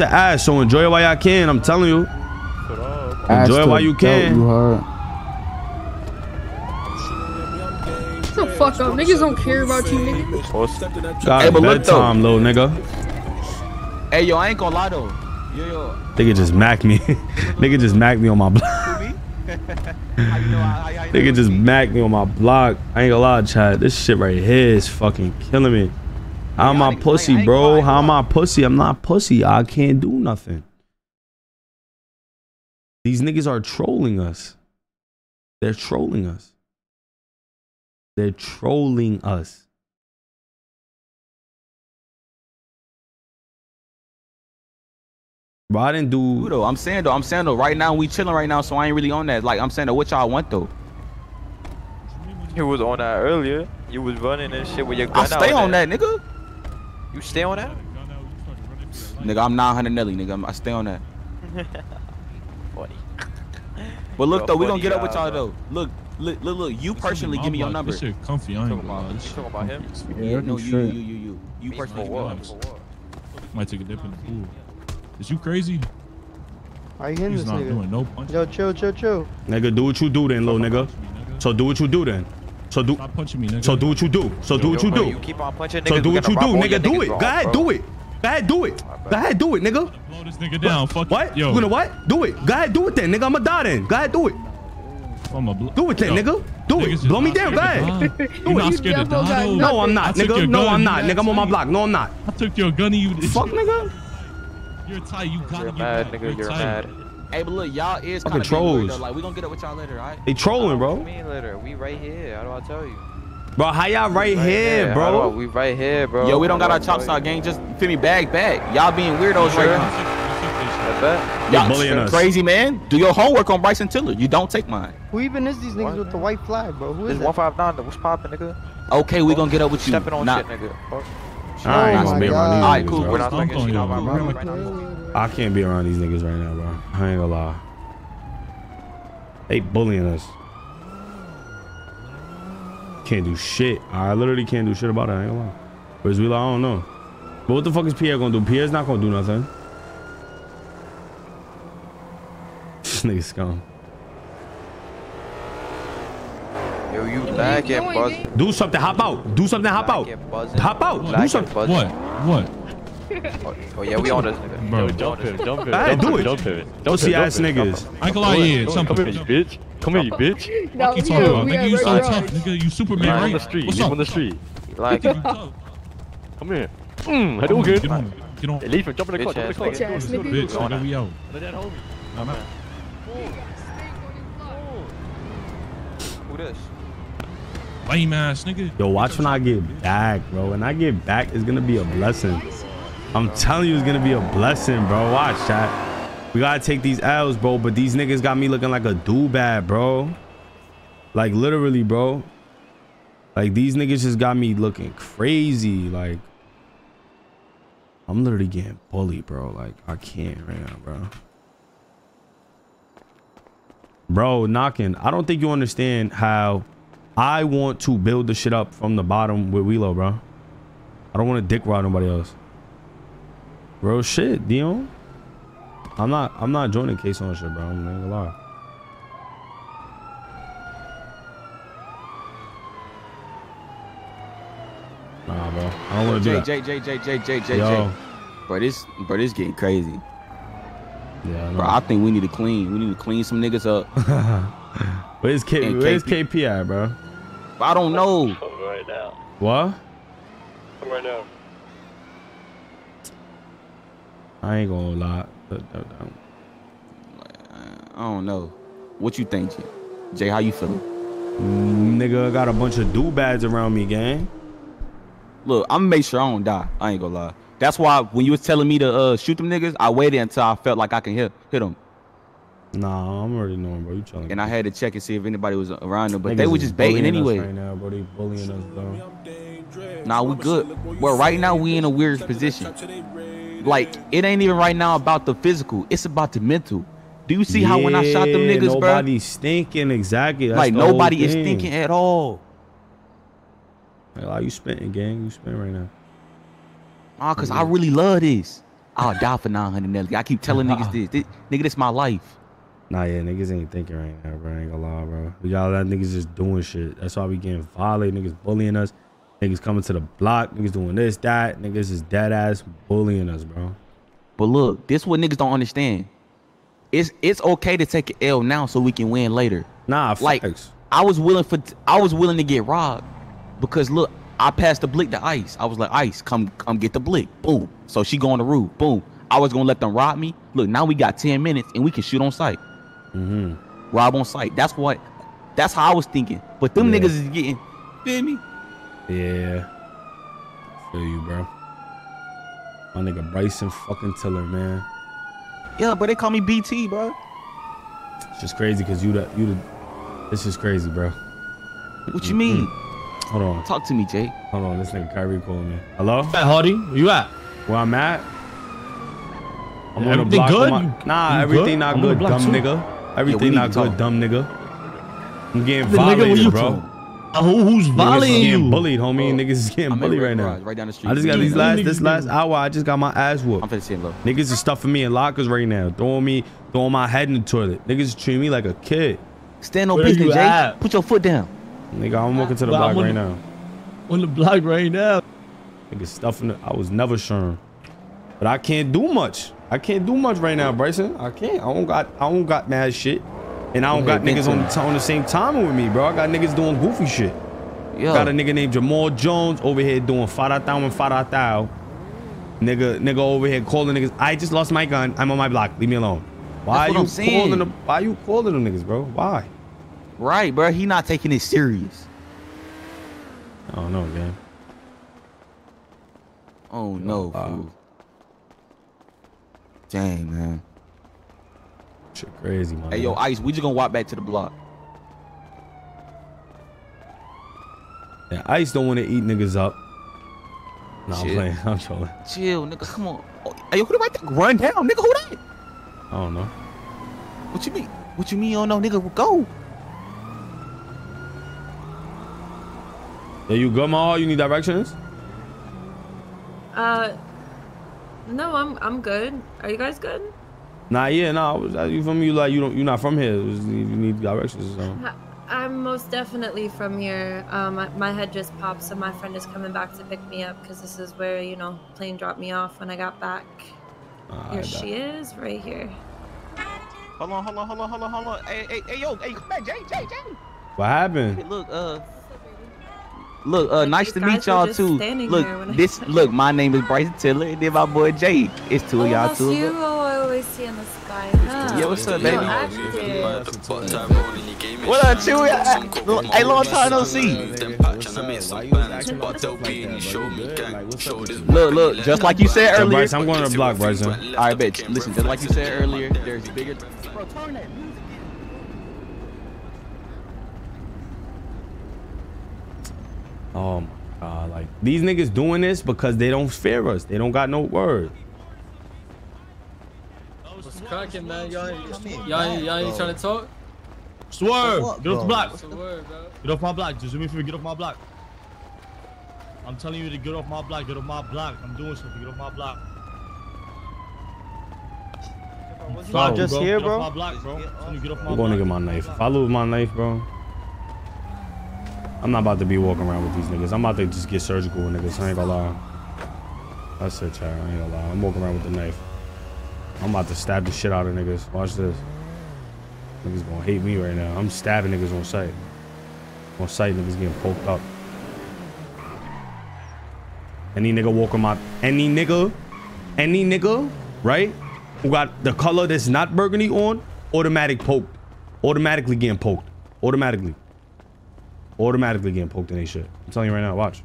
out the ass, so enjoy it while y'all can. I'm telling you. Enjoy it while you can. You. Shut the fuck up. Niggas don't care about you, nigga. Got Hey, but look though. little nigga. Hey, yo, I ain't gonna lie though. Yo, yo. Nigga just macked me. Nigga just macked me on my block. Nigga just macked me on my block. I ain't gonna lie, Chad. This shit right here is fucking killing me. How am I I ain't- I pussy, bro? lying, How am I pussy? I'm not pussy. I can't do nothing. These niggas are trolling us. They're trolling us. They're trolling us. Bro, I didn't do. do though? I'm saying though. I'm saying though. Right now we chilling right now, so I ain't really on that. Like I'm saying though, what y'all want though? You was on that earlier. You was running and shit with your gun I out stay on there. that, nigga. You stay on that? Nigga, I'm 900 Nelly, nigga. I'm- I stay on that. Funny. But look You're though, we gonna get up with y'all though. Look, look, look, look. You personally give me your number. This shit comfy. I ain't gonna lie. about- This you shit talking about him? comfy. Yeah, No, you, you, you, you, you. You personally. for what? guys. Might take a dip in the pool. Is you crazy? Why you hitting He's this not nigga? doing no punch. Yo, chill, chill, chill. Nigga, do what you do then, little nigga. So do what you do then. So do. Stop punching me, nigga. So do what you do. So do what you bro, do. You keep on punching niggas. So do what you do, nigga. Do it. Go ahead, do it. Go ahead, do it. Go ahead, do it, nigga. Blow this nigga down. Fuck What? Yo. You gonna what? Do it. Go ahead, do it then, nigga. I'ma die then. Go ahead, do it. I'm a bl- Do it then, Yo, nigga. Do it. Blow me down. Go ahead. Do You not it. scared to die. No, I'm not, nigga. No, I'm not, nigga. I'm on my block. No, I'm not. I took your gun and you. Fuck, nigga. You're tight. You gotta You're mad, nigga. You're mad. Hey, but look, y'all is Fucking kind of trolls. trolls. Like we gonna get up with y'all later, alright? They trolling, bro. you mean later? We right here. How do I tell you? Bro, how y'all right here, How do I- bro? We right here, bro. Yo, we don't How got our I tell chops you? out, gang. Just feel me, bag back. Y'all being weirdos Sure. right now. I bet. They Y'all bullying us. crazy, man. Do your homework on Bryson Tiller. You don't take mine. Who even is these niggas What? with the white flag, bro? Who is This is one that? five nine. What's popping, nigga? Okay, we gonna get up with you. Stepping on Nah, shit, nigga. Fuck. I ain't Oh my God. Alright, cool. We're not talking shit you, out bro. my We're mouth right now. I can't be around these niggas right now, bro. I ain't gonna lie. They bullying us. Can't do shit. I literally can't do shit about it. I ain't gonna lie. Where's Wheeler? I don't know. But what the fuck is Pierre gonna do? Pierre's not gonna do nothing. This nigga scum. Yo, you What are back you and doing, buzzing. gang? Do something. Hop out. Do something. Hop out. Back and buzzing. Hop out. Do something. What? What? Oh, oh, yeah, we on this nigga. Bro, We on Jump this him, nigga. jump him, Hey, jump do him, it. jump him. Jump Pussy him, ass niggas. I ain't gonna lie, yeah. Come here, you bitch. Come here, you bitch. No, What you talking about? Nigga, you so right tough. Nigga, you Superman, right? on the street. What's Leave up? on the street. Like, Come here. Mm, I do Get good. on. Get on. Leave him. Jump in the car. Jump in the car. Bitch ass nigga. Bitch, nigga, we out. Let that homie. I'm out. who this? Lame ass nigga. Yo, watch when I get back, bro. When I get back, it's gonna be a blessing. I'm telling you, it's gonna be a blessing, bro. Watch, that. We gotta take these L's, bro. But these niggas got me looking like a do bad, bro. Like literally, bro. Like these niggas just got me looking crazy. Like I'm literally getting bullied, bro. Like I can't right now, bro. Bro, knocking. I don't think you understand how I want to build the shit up from the bottom with Wheelo, bro. I don't want to dick ride nobody else. Bro, shit, Dion. I'm not. I'm not joining case on shit, bro. I'm not gonna lie. Nah, bro. I don't want to do J that. J J J J J J Yo. J. Bro, this bro, this getting crazy. Yeah, I Bro, I think we need to clean. We need to clean some niggas up. Where's K? Where's KP? KP bro? I don't know. Come right now. What? Come right now. I ain't gonna lie. Uh, uh, uh, um, I don't know. What you think, Jay? Jay, how you feeling? Mm, nigga got a bunch of do bads around me, gang. Look, I'm gonna make sure I don't die. I ain't gonna lie. That's why when you was telling me to uh, shoot them niggas, I waited until I felt like I can hit hit them, Nah, I'm already knowing, bro. You telling and I had to check and see if anybody was around them. But Niggas they were just baiting anyway. Right now, bro, they bullying us, bro. Nah, we good. Well, right now we in a weird position. Like it ain't even right now about the physical. It's about the mental. Do you see how when I shot them Yeah, niggas, bro? nobody's thinking exactly. That's Like nobody is thinking at all. Like, how you spitting, gang? You spitting right now? Ah, cause I really love this. I'll die for 900 Nelly. I keep telling niggas this. this. Nigga, this my life. Nah, yeah, niggas ain't thinking right now, bro. I ain't gonna lie, bro. We got a lot of niggas just doing shit. That's why we getting violated. Niggas bullying us. Niggas coming to the block. Niggas doing this, that. Niggas is dead ass bullying us, bro. But look, this what niggas don't understand. It's it's okay to take an L now so we can win later. Nah, Like facts. I was willing for I was willing to get robbed because look, I passed the blick to Ice. I was like, Ice, come come get the blick. Boom. So she go on the roof. Boom. I was gonna let them rob me. Look, now we got 10 minutes and we can shoot on sight. Mm-hmm. Rob on sight. That's what that's how I was thinking. But them Yeah. niggas is getting feel me? Yeah. Feel you, bro. My nigga Bryson fucking Tiller, man. Yeah, but they call me BT, bro. It's just crazy because you the you the. It's just crazy, bro. What you mean? Hold on, Talk to me, Jake. hold on. This nigga Kyrie calling me. Hello? Hey, Hardy, where you at? Where I'm at? I'm Yeah, on the everything block. good? my- You- nah, you everything good? not I'm good, dumb too. nigga. Everything need not good, talk. dumb nigga. I'm getting The nigga, violated, you bro. From? Who, who's Niggas is volleying getting you? bullied, homie. Niggas is getting I'm bullied right now. Right down the street. I just got these last this last hour. I just got my ass whooped. I'm finna say low. Niggas is stuffing me in lockers right now, throwing me, throwing my head in the toilet. Niggas is treating me like a kid. Stand on Where business, you Jake. at? Put your foot down. Nigga, I'm walking to the block right the- now. On the block right now. Niggas stuffing it. I was never sure. But I can't do much. I can't do much right now, Bryson. I can't. I don't got I don't got mad shit. And I don't got niggas on the, on the same time with me, bro. I got niggas doing goofy shit. Yo, Got a nigga named Jamal Jones over here doing faratao and faratao. Nigga, nigga over here calling niggas. I just lost my gun. I'm on my block. Leave me alone. Why what you calling them? Why you calling them niggas, bro? Why? right, bro. He not taking it serious. I don't know, man. Oh no, fool. Dang, man. Shit crazy, man. Hey, yo, Ice, we just gonna walk back to the block. Yeah, Ice don't want to eat niggas up. Nah, I'm Shit. playing. I'm trolling. Chill, nigga. Come on. Oh, hey, yo, who the right there? Run down, nigga. Who that? I don't know. What you mean? What you mean you don't know, nigga? Go. Yeah, you good, Ma? You need directions? Uh, no, I'm I'm good. Are you guys good? Nah, yeah, nah. I was, uh, you from you like you don't you not from here? You need directions or something. I- I'm most definitely from here. Um, my, my head just popped, so my friend is coming back to pick me up because this is where you know plane dropped me off when I got back. Ah, Here she is, right here. Hold on, hold on, hold on, hold on, hold on. Hey, hey, hey, yo, hey, come back, Jay, Jay, Jay. What happened? Hey, look, uh, look, uh, Like, nice to meet y'all too. Look, here when I- this, look, my name is Bryson Tiller, and then my boy Jay. It's two of y'all too. Who I always see in the sky, huh? Yeah, what's up, Yo, baby? active. What up, Chewy? Hey, long time no see. Look, look, just like you said earlier. Bryce, I'm going to block, Bryson. All right, bitch. Listen, just like you said earlier, there's bigger. Bro, turn that. Oh my god, like these niggas doing this because they don't fear us. They don't got no word. What's cracking, man? Y'all, ain't- y'all, ain't- trying to talk? Swerve. Get off the block. What's the word, bro? Get off my block. Just do me a favor. Get off my block. I'm telling you to get off my block. Get off my block. I'm doing something. Get off my block. I'm sorry, just bro. here, get bro? Off my block, bro. I'm telling you, get off my I'm going to get my knife. If I lose my knife, bro, I'm not about to be walking around with these niggas. I'm about to just get surgical with niggas. I ain't gonna lie. That's it, child. I ain't gonna lie. I'm walking around with the knife. I'm about to stab the shit out of niggas. Watch this. Niggas gonna hate me right now. I'm stabbing niggas on sight. On sight, niggas getting poked up. Any nigga walking my any nigga, any nigga, right? Who got the color that's not burgundy on, automatic poked. Automatically getting poked. Automatically. Automatically getting poked in they shit. I'm telling you right now, watch.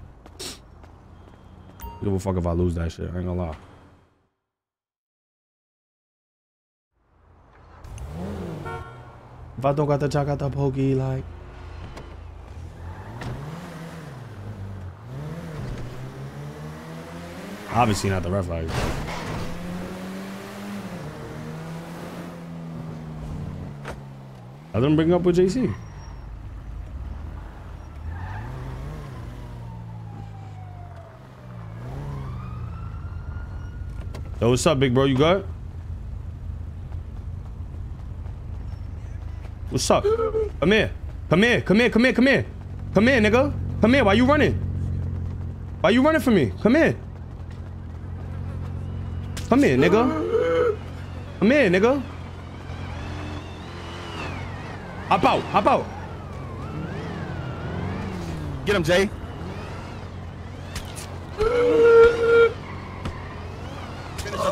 Give a fuck if I lose that shit. I ain't gonna lie. I don't got the chakata pokey, like. Obviously not the red flag. Let them bring up with JC. Yo, what's up, big bro? You good? What's up? Come here. Come here. Come here. Come here. Come here. Come here, nigga. Come here. Why you running? Why you running from me? Come here. Come here, nigga. Come here, nigga. Hop out. Hop out. Get him, Jay.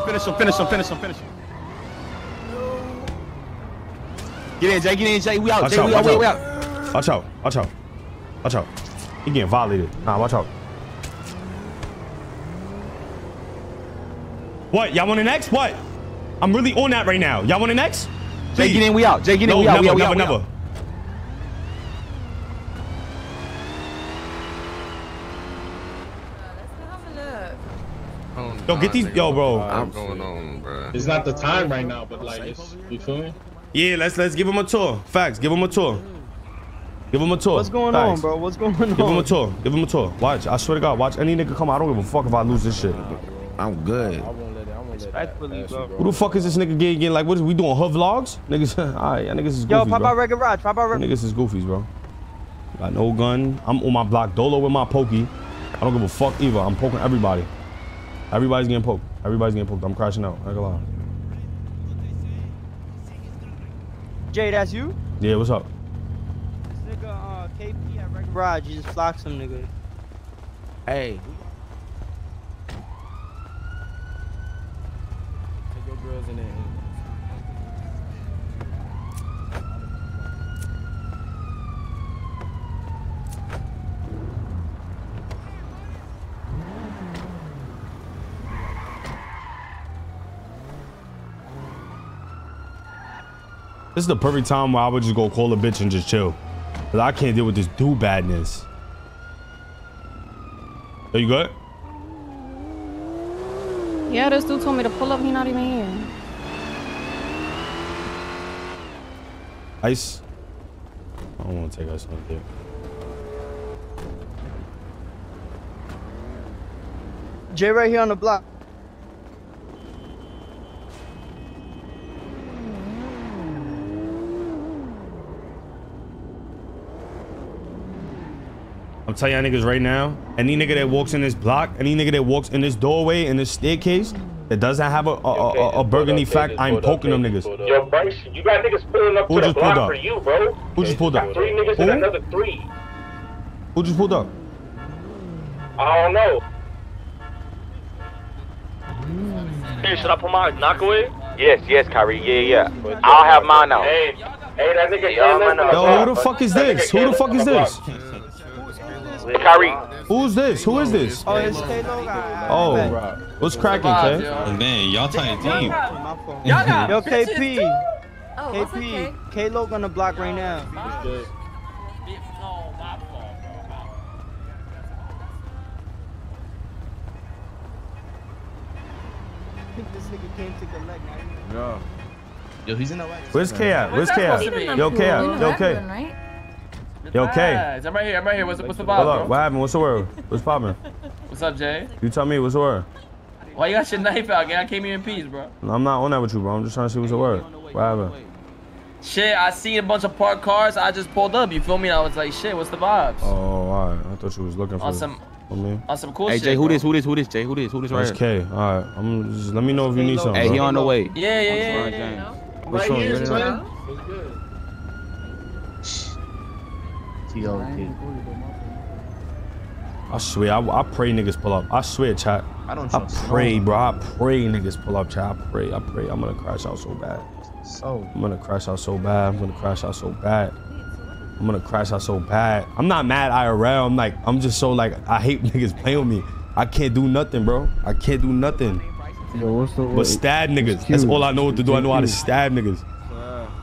Finish him, finish him, finish him, finish him. Get in, Jay, get in, Jay. We out, Watch Jay, out, we watch we, we out. out. Watch out. Watch out. Watch out. He getting violated. Nah, watch out. What? Y'all want an X? What? I'm really on that right now. Y'all want an X? Jay, get in, we out. Jay, get in, No, we out, never, we out, we never, out, we never. out. Yo, get these. Yo, bro. It's not the time right now, but like, it's, you feel me? Yeah, let's let's give him a tour. Facts. Give him a tour. Give him a tour. What's going Facts. on, bro? What's going on? Give him a tour. Give him a tour. Watch. I swear to God. Watch any nigga come. out. I don't give a fuck if I lose this shit. I'm good. Respectfully, bro. Who the fuck is this nigga getting? getting like, what is we doing? Her vlogs? Niggas. All right, y'all niggas is goofies, Yo, pop bro. out Record Raj. Pop out Y'all Niggas is goofies, bro. Got no gun. I'm on my block. Dolo with my pokey. I don't give a fuck either. I'm poking everybody. Everybody's getting poked. Everybody's getting poked. I'm crashing out. I ain't gonna lie. Jay, that's you? Yeah, what's up? This nigga, uh, KP at Record Raj. You just flocked some nigga. Hey. This is the perfect time where I would just go call a bitch and just chill. Cause I can't deal with this do badness. Are you good? Yeah, this dude told me to pull up. He not even here. Ice? I don't want to take ice on there. Jay right here on the block. I'm telling y'all niggas right now, any nigga that walks in this block, any nigga that walks in this doorway, in this staircase, that doesn't have a, a, a, a burgundy fact, I'm poking them niggas. Yo, Bryce, you got niggas pulling up Who to the just pulled block up? for you, bro. Who just pulled up? Got three niggas and Who? another three. Who just pulled up? I don't know. Hey, should I put my knock away? Yes, yes, Kyrie. Yeah, yeah. I'll have mine now. Hey, hey, that nigga Yeah, can't live man, on the Yo, who the fuck is this? Who the fuck is this? Block. Kyrie. Who's this? Who is this? Oh, it's K-Lo guy. Oh, what's cracking, K? Man, y'all tight deep. My fault. Yo, KP. too? Oh, what's okay? KP. K-Lo on the block right now. I think this nigga came to collect. now. Yo, he's in the wax. Where's K at? Where's K at? Yo, K at? Yo, K. Yo, K. I'm right here. I'm right here. What's, what's the Hold vibe, up. bro? What happened? What's the word? What's poppin'? What's up, Jay? You tell me what's the word. Why you got your knife out, gang? I came here in peace, bro. I'm not on that with you, bro. I'm just trying to see what's the word. What happened? Shit, I seen a bunch of parked cars. I just pulled up. You feel me? And I was like, shit, what's the vibes? Oh, all right. I thought you was looking for On some, for me. on some cool Hey, shit. Jay, who bro. this, who this, who this, Jay, who this, who this right That's here? K. All right. I'm just let me know if you need something. Hey, he on the way. Yeah, yeah, yeah. yeah, yeah. What's wrong? You ready now? I swear, I, I pray niggas pull up. I swear, chat. I don't I pray, no bro. I pray niggas pull up, chat. I pray. I pray. I'm gonna crash out so bad. So, I'm gonna crash out so bad. I'm gonna crash out so bad. I'm gonna crash out so bad. I'm not mad IRL. I'm like, I'm just so like, I hate niggas playing with me. I can't do nothing, bro. I can't do nothing. Yo, what's the But stab niggas. That's all I know what to do. I know how to stab niggas.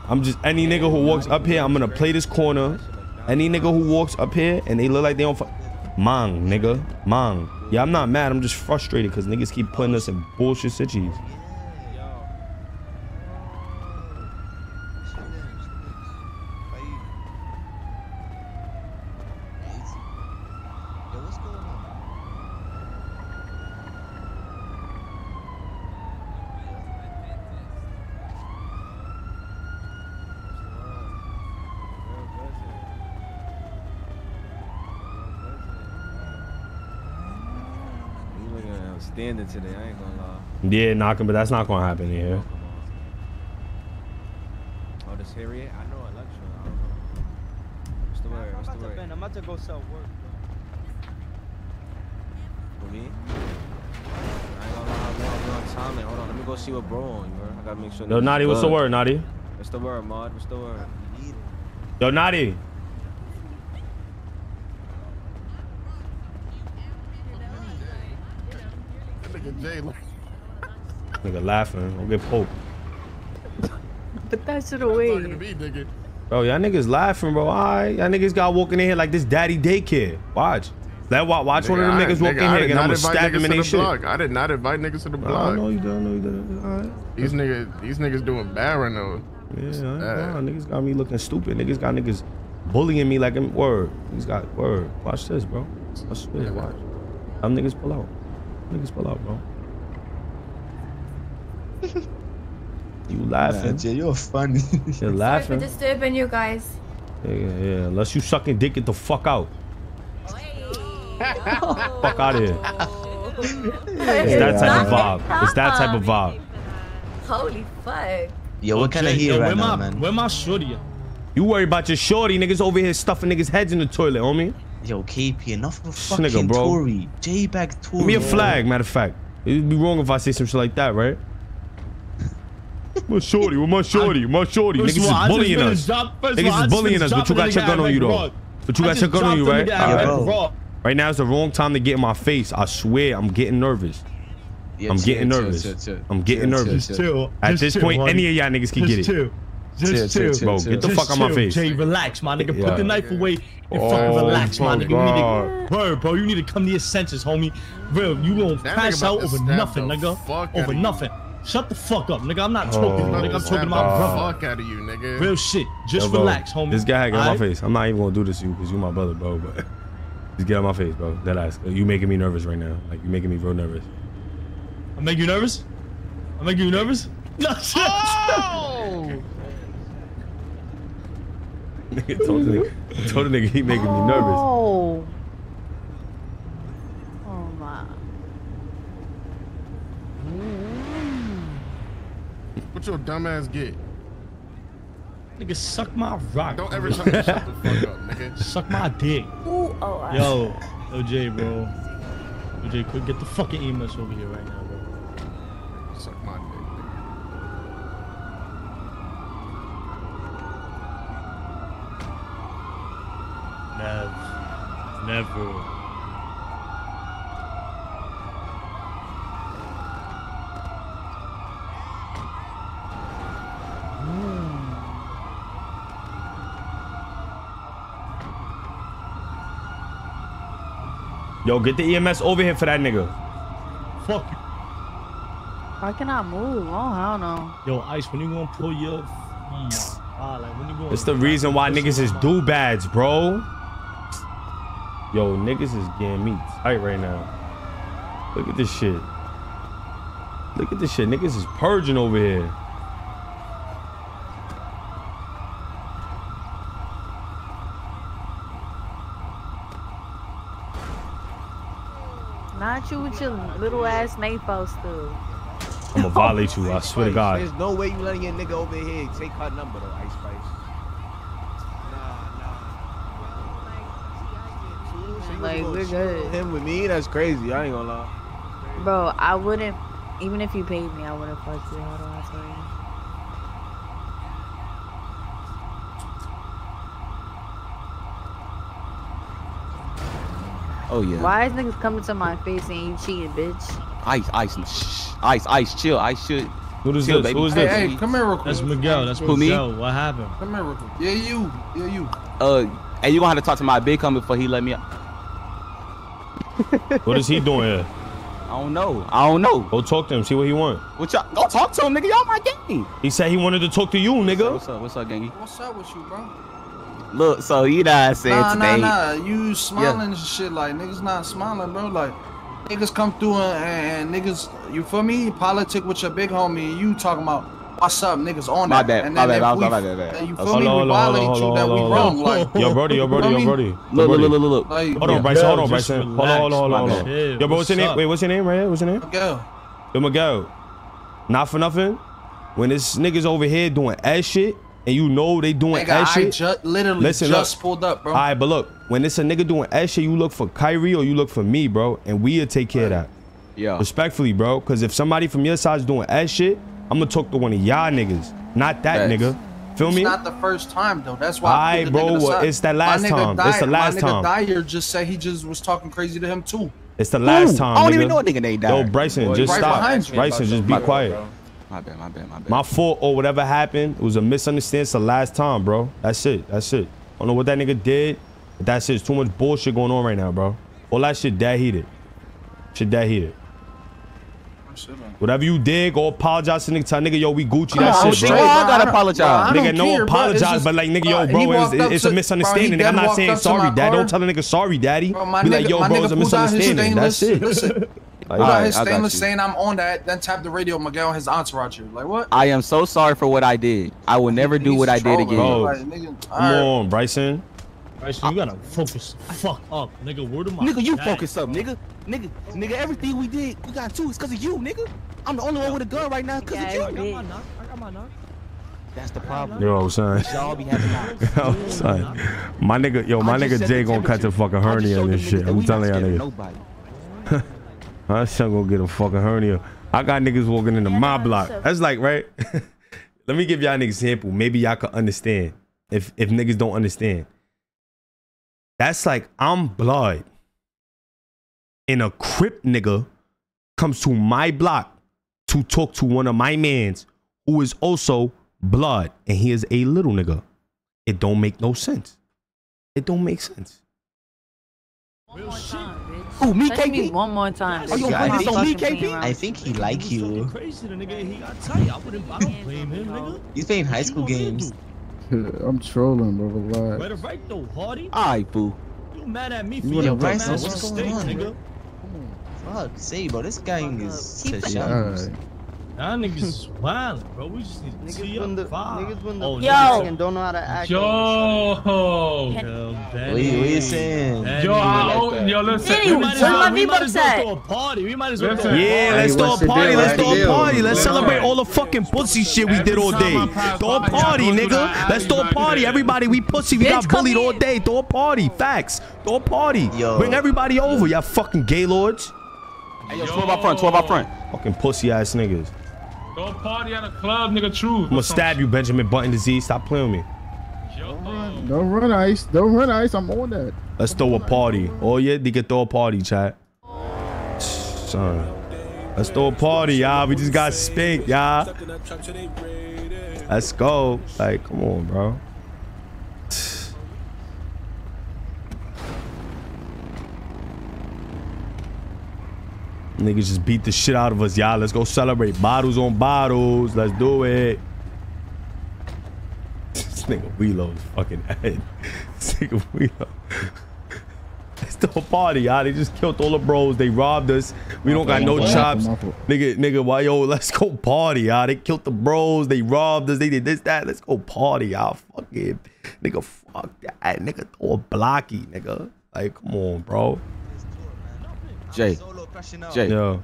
I'm just any nigga who walks up here, I'm gonna play this corner. Any nigga who walks up here and they look like they don't fuck. Mang, nigga. Mang. Yeah, I'm not mad. I'm just frustrated because niggas keep putting us in bullshit situations. Standing today. I ain't gonna lie. Yeah, knocking, but that's not gonna happen here. Oh, this Harriet? I know Electra. I don't know. What's the word? What's the I'm about to word? I'm about to go sell work. Bro. For me? I ain't gonna lie. I'm on, I'm on timing. Hold on. Let me go see what bro on. You heard? I gotta make sure. Yo, niggas Naughty, what's the good. word, Naughty? What's the word, Mod? What's the word? Yo, Naughty. Nigga Jay, like, Nigga laughing. Don't get poked. Put that shit talking to away. me, nigga. Bro, y'all niggas laughing, bro. Alright. Y'all niggas got walking in here like this daddy daycare. Watch. Let watch, watch one of them I- niggas walk nigga, in here and I'm gonna invite stab him in to their the shit. block. I did not invite niggas to the block. I block. know you don't know you didn't. Alright. These niggas, these niggas doing bad right now. Yeah, I ain't Sad. lying. niggas got me looking stupid. Niggas got niggas bullying me like a word. Niggas got word. Watch this, bro. Watch this. Watch. Them niggas pull out. Niggas pull out, bro. You laughing? Jay, you're funny. You're Sorry for laughing. disturbing you guys. Yeah, yeah, yeah. Unless you sucking dick, get the fuck out. Oh. Fuck out of here. It's that type of vibe. It's that type of vibe. Holy fuck. Yo, what kind of Jay, heat yo, right where now, my, man? Where my shorty at? You worry about your shorty. Niggas over here stuffing niggas' heads in the toilet, homie. Yo, KP, enough of a fucking nigga, bro. Tory. J-Bag Tory. Give me a flag, matter of fact. It'd be wrong if I say some shit like that, right? My shorty, with my shorty, my shorty. Niggas of all, I is bullying us. drop- first of all, I Niggas is bullying us, but you got your gun on you though. But you got your gun on you, dropped right? Alright. Right now is the wrong time to get in my face. I swear, I'm getting nervous. Yeah, I'm chill, getting chill, nervous. chill, chill. I'm getting Chill, chill, nervous. chill. Chill. At this chill, point, homie. any of y'all niggas can get Just it. Chill. Chill, Just chill, chill. chill, Bro, chill. get the Just fuck out my face. Jay, relax, my nigga. Yeah. Put the knife away and Oh, fucking relax, my my nigga. God. You need to, bro, bro, you need to come to your senses, homie. Bro, you gonna That pass out over nothing, nigga. Over outta you. nothing. Shut the fuck up, nigga. I'm not Oh, talking, About nigga. I'm talking about brother. Fuck out of you, nigga. Real shit. Just Yo, bro, relax, homie. This guy get on my face. I'm not even gonna do this to you because you my brother, bro. But just get on my face, bro. That ass. You making me nervous right now. Like you making me real nervous. I make you nervous? I make you nervous? No shit. Oh! Nigga told the nigga, told the nigga he making me nervous. Oh. Oh my. Mm. What your dumb ass get? Nigga, suck my rock. Don't ever tell me to shut the fuck up, nigga. Suck my dick. Ooh, oh, I- Yo, OJ, bro. OJ, quick, get the fucking EMS over here right now, bro. Suck my dick. Never. Never. Yo, get the EMS over here for that nigga. Fuck. Why can I move? Oh, I don't know. Yo, Ice, when you gonna pull your. Oh my god, like when you gonna. It's the reason why niggas is do bads, bro. Yo, niggas is getting me tight right now. Look at this shit. Look at this shit. Niggas is purging over here. Not you with your little ass NAFO stuff. I'm gonna violate you. I swear to God. There's no way you letting your nigga over here take her number though, Ice Spice. Like, we're good. Him with me, that's crazy. I ain't gonna lie. Bro, I wouldn't, even if you paid me, I wouldn't fuck you. Hold on, I tell you. Oh yeah. Why is niggas coming to my face saying you cheating, bitch? Ice, ice, shh, ice, ice, chill. Ice should. Who is chill, this? Baby. Who is this? Hey, hey, come here real quick. That's Miguel. That's Who, me? Miguel. What happened? Come here real quick. Yeah, you. Yeah, you. Uh, and you gonna have to talk to my big homie before he let me out. What is he doing here? I don't know. I don't know. Go talk to him. See what he want. What y'all? Go talk to him, nigga. Y'all my gang. He said he wanted to talk to you, nigga. What's up? What's up, gangy? What's up with you, bro? Look, so you know what I'm saying Nah, today. nah, nah. You smiling and shit like niggas not smiling, bro. Like niggas come through and, and, and niggas, you feel me? Politic with your big homie, you talking about, what's up, niggas on My that. bad, And my then bad, my bad, my bad, my bad. You Hold feel me? on, We hold on, violate hold you, on, that we hold on, wrong. hold on. Like, Yo, Brody, yo, Brody, yo, Brody. mean? Look, look, look, look, look. Like, Hold on, yo, Bryson. Hold on, just Bryson. Hold on, hold on, hold on. relax. Hold on. Hey, Yo, bro, what's what's your name? Wait, what's your name right here? What's your name? Miguel. Yo, Miguel. Not for nothing. When this niggas over here doing ass shit, and you know they doing Nigga, ass I shit. ju- literally Listen, just look. pulled up, bro. All right, but look, when it's a nigga doing ass shit, you look for Kyrie or you look for me, bro, and we'll take care of that. Yeah. Respectfully, bro. Because if somebody from your side is doing ass shit, I'm gonna talk to one of y'all niggas, not that Facts. nigga. Feel It's me? It's not the first time though. That's why. I Aight, the bro, nigga well, it's the My last nigga time. It's the Dyer- last my time. nigga Dyer just said he just was talking crazy to him too. It's the last Ooh, time. I don't nigga. even know a nigga named Yo, Dyer. Bryson, Boy, just right stop. behind. Bryson, just be quiet. bro. My bad, my bad, my bad. My fault or whatever happened, it was a misunderstanding. It's the last time, bro. That's it. That's it. I don't know what that nigga did, but that's it. It's too much bullshit going on right now, bro. All that shit that heated. Shit that heated. Whatever you did, go apologize to nigga. Tell nigga, yo, we Gucci. Come That on, shit, bro. bro. I gotta don't- apologize. bro, I don't Nigga, no care, bro. It's apologize, just- but like, nigga, bro, yo, uh, he bro, walked it's, up it's a to- misunderstanding. bro, nigga, he I'm not walked saying up to sorry, my dad. car. Don't tell a nigga sorry, daddy. Bro, my Be like, nigga, yo, my bro, nigga it's a pulled out his misunderstanding. That's stainless. it. Listen, Like, pulled out Alright, his I got stainless you. saying I'm on that. Then tap the radio. Miguel and his entourage here. Like what? I am so sorry for what I did. I will never do He's what I did trolling, again. Bro. Like, nigga, Come alright. on, Bryson. Bryson, you gotta focus. Fuck up, nigga. Word of my Nigga, you focus up, nigga. Nigga, nigga, everything we did, we got two. It's cause of you, nigga. I'm the only one with a gun right now cause Yeah, I of got you. my knock. I got my knock. That's the problem. Yo, son. Y'all be having. Yo, son. My nigga, yo, my nigga Jay gonna catch a fucking hernia showed and them this shit. that I'm telling y'all scared of niggas. Nobody. My son gonna get a fucking hernia. I got niggas walking into my block. That's like, right? Let me give y'all an example. Maybe y'all can understand. If if niggas don't understand. That's like I'm blood. And a crip nigga comes to my block to talk to one of my mans who is also blood. And he is a little nigga. It don't make no sense. It don't make sense. Who, me, Touch me KP? one more time. Are you Yeah, I this think- on me, Fucking KP? I think he like you. Crazy, nigga. He got tight. I wouldn't. I don't blame him, nigga. He's playing high school What you gonna games. Do? I'm trolling, bro. Relax. Better right though, Hardy. Alright, fool. You mad at me for You your wanna Bryson, dumbass what's mistake, going on, nigga? Fuck, say, bro, this gang is Keep Y'all niggas is wild, bro. We just need to Niggas tee when the up five. niggas when the Oh, Yo. and don't know how to act. Yo, Yo, What Benny. you, what you saying? Benny. yo, I, oh, yo, listen. Benny, We might as Where well, my we might V-Bucks as well at? throw a party. We might as well Listen. throw a Yeah, party. let's throw a party. Let's What's throw a party. Let's Let's celebrate all the fucking pussy shit we did all day. time Throw a party, nigga. Let's throw a party. Everybody, we pussy. We got bullied all day. Throw a party. Facts. Throw a party. Yo. Bring everybody over. Y'all fucking gaylords. Hey, yo, 12 out front, 12 out front. Fucking pussy ass niggas. Go party at a club, nigga. Truth. I'm gonna stab you, Benjamin Button disease. Stop playing with me. Don't run ice. Don't run ice. I'm on that. Let's throw a party. Oh yeah, they can throw a party, chat. Son. Let's throw a party, y'all. We just got spanked, y'all. Let's go. Like, come on, bro. Niggas just beat the shit out of us, y'all. Let's go celebrate. Bottles on bottles. Let's do it. This nigga Welo's fucking head. This nigga Welo. Let's throw a party, y'all. They just killed all the bros. They robbed us. We don't got no chops. Nigga, nigga, why yo? Let's go party, y'all. They killed the bros. They robbed us. They did this, that. Let's go party, y'all. Fucking nigga, fuck that. Nigga, throw a blocky, nigga. Like, come on, bro. Jay, Jay, Yo.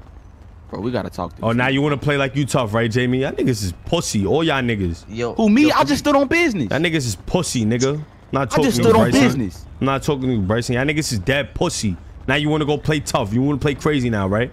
bro, we gotta talk. This Oh, now you want to play like you tough, right, Jamie? Y'all niggas is pussy. All y'all niggas. Yo, Who me? I just stood on business. Y'all niggas is pussy, nigga. I'm not I talking just to stood you, on Bryson. business. I'm not talking to you, Bryson. Y'all niggas is dead pussy. Now you want to go play tough. You want to play crazy now, right?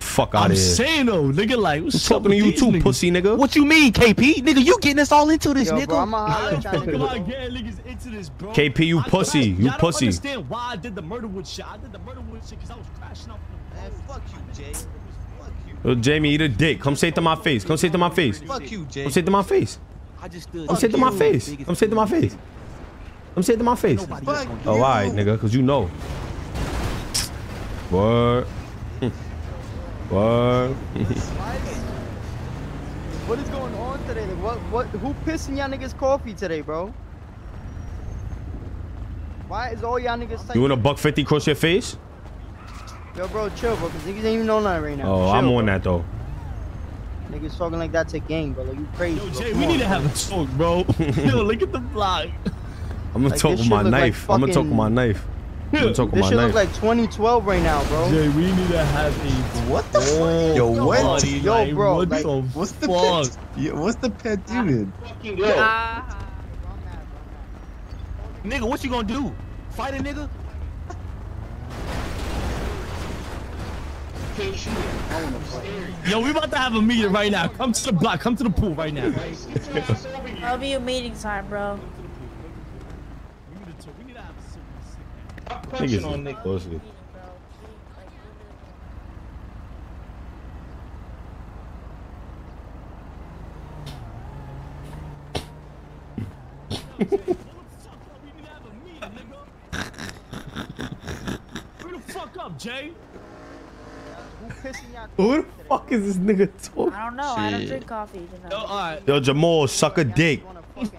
Fuck out I'm of here. saying though, nigga, like I'm what's up talking to with you these too, niggas? pussy nigga. What you mean, KP? Nigga, you getting us all into this, Yo, nigga? bro, I'ma holler at y'all niggas. about getting niggas into this, bro. KP, you I don't- pussy. You y'all don't pussy. understand why I did the Murderwood shit. I did the Murderwood shit because I was crashing out. Man, fuck you, Jay. Fuck you. Yo, Jamie, eat a dick. Come say it to my face. Come say it to my face. Fuck you, Jay. Come say it to my face. I just stood. Come say it to my face. Come say it to my face. Come say it to my face. Oh, all right, nigga, because you know. What? What? What is going on today? Like, what, what, who pissing y'all niggas coffee today, bro? Why is all y'all niggas You want saying? a buck 50 cross your face? Yo, bro, chill, bro, cause niggas ain't even know nothing right now. Oh, chill, I'm bro. on that though. Niggas talking like that to gang, bro. Like you crazy. Yo, Jay, we need to have a talk, bro. Yo, look at the block. I'm gonna Like, talk with my shit look like knife. I'm gonna talk with my knife. I'm gonna talk with This my shit knife. look like 2012 right now, bro. Jay, we need to have a What the fuck? Yo, what? party, Yo, like, bro, What like, the What's the fuck? pet? Yeah, what's the pet doing? Yo, ah. Nigga, what you gonna do? Fight a nigga? Yo, we about to have a meeting right now. Come to the block. Come to the pool right now. That'll be a meeting time, bro. Niggas is bullshit. Hurry the fuck up, Jay. Who pissing y'all? Who the fuck is this nigga talking? I don't know. I don't drink coffee. You know. Yo, alright. Yo, Jamal, suck a dick.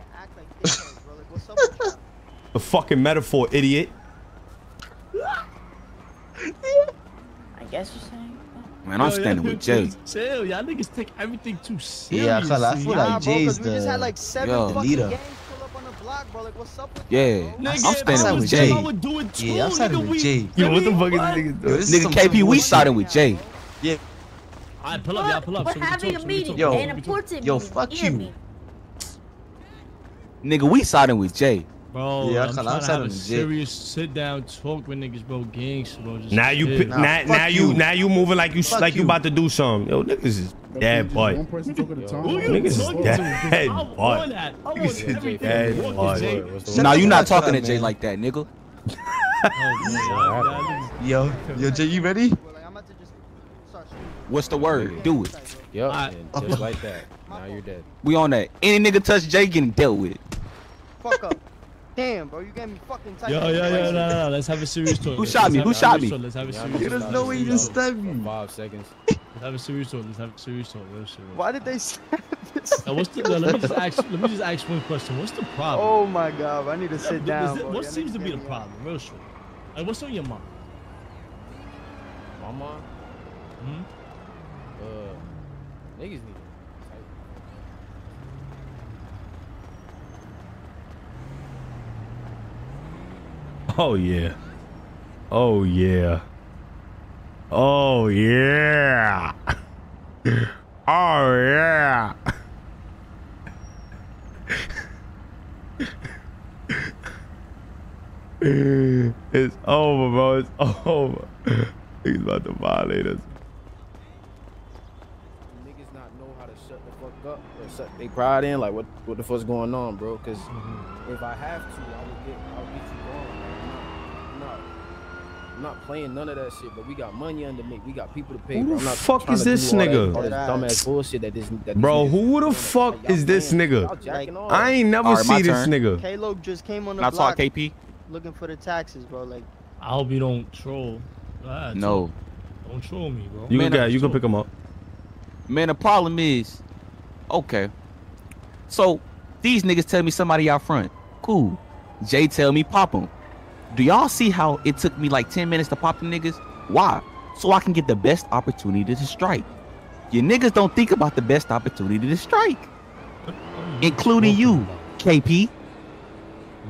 A fucking metaphor, idiot. I guess you're saying. Man, I'm oh, Yo, standing with Jay. niggas Chill, y'all niggas take everything too seriously. Yeah, I feel like- I feel like Nah, bro, Jay's cause we just the had like seven Yo. fucking leader. gangs pull up on the block, bro. Like, what's up with Yeah, Nigga, I'm if standing with Jay, Jay. I would do it too. Yeah, I'm siding nigga, with we- Jay. Yo, what the fuck is what? this nigga Yo, doing? Nigga, KP, we bullshit. starting with Jay. Yeah. Alright, pull up, y'all pull up. We're so having talk, a so we can meeting. talk. Yo. An important Yo, meeting. fuck you. me. Nigga, we siding with Jay. Bro, Yeah, I I'm trying I'm to have a with Jay. serious sit down talk with niggas, bro. Gangs, bro. Just Now you, chill. pi- Nah, now, now you, you. now you moving like you, Fuck like you you. about to do something. Yo, niggas is dead, boy. One person talking at a time. You Niggas is dead, to? 'Cause I boy. want that. I want Niggas is dead, boy. with Jay. Shut you not talking to Jay like that, nigga. Boy, y'all- y'all niggas- Yo, yo, Jay, you ready? Bro, like, I'm about to just start shooting. What's the word? Do it. Yep, Alright. just like that. Now you're dead. We on that. Any nigga touch Jay getting dealt with. Fuck up. Damn, bro, you got me fucking tight. Yo, yo, yo, no, no, no. Let's have a serious talk. Who Let's shot me? Who shot me? talk. Let's have a serious I'm There's no way you just stabbed me. Five seconds. Let's have a serious talk. Let's have a serious talk. Real shit. Why did they stab this? Now, what's the? Now, let me just ask. Let me just ask one question. What's the problem? Oh my god, I need to sit What- down. it- what Y'all seems to be the problem? Real shit. Like, what's on your mind? My mom. Hmm? Uh, niggas need. Oh yeah. Oh yeah. Oh yeah. Oh yeah. it's over, bro. It's over. He's about to violate us. Niggas not know how to shut the fuck up or shut they pride in. Like what what the fuck's going on, bro? Because Mm-hmm. if I have to, I will get I'll get you going. Like, I'm not, I'm not I'm not playing none of that shit. But we got money under me. We got people to pay. Who the I'm not fuck is to do this all that- nigga? All this dumbass bullshit that this. That Bro, niggas who the fuck is this playing- nigga? y'all jacking off. I ain't never Alright, my see this turn. nigga. K-Lo just came on the Can I talk block KP? looking for the taxes, bro. Like, I hope you don't troll. Ah, No. Don't troll me, bro. You Man, can I'm you can pick him up. Man, the problem is, okay. So these niggas tell me somebody out front. Cool. Jay tell me pop them. Do y'all see how it took me like 10 minutes to pop the niggas? Why? So I can get the best opportunity to strike. Your niggas don't think about the best opportunity to strike. Including you, KP.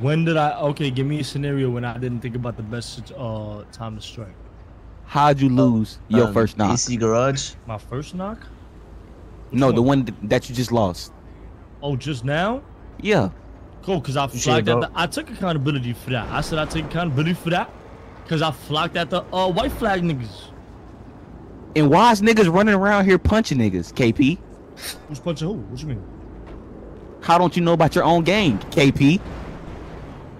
When did I? Okay, give me a scenario when I didn't think about the best uh time to strike. How'd you lose your Um, first knock? AC Garage. My first knock? No, the one that you just lost. Oh, just now? Yeah. Cool, cause I should've flocked at the. I took accountability for that. I said I take accountability for that, cause I flocked at the uh white flag niggas. And why is niggas running around here punching niggas, KP? Who's punching who? What you mean? How don't you know about your own game, KP?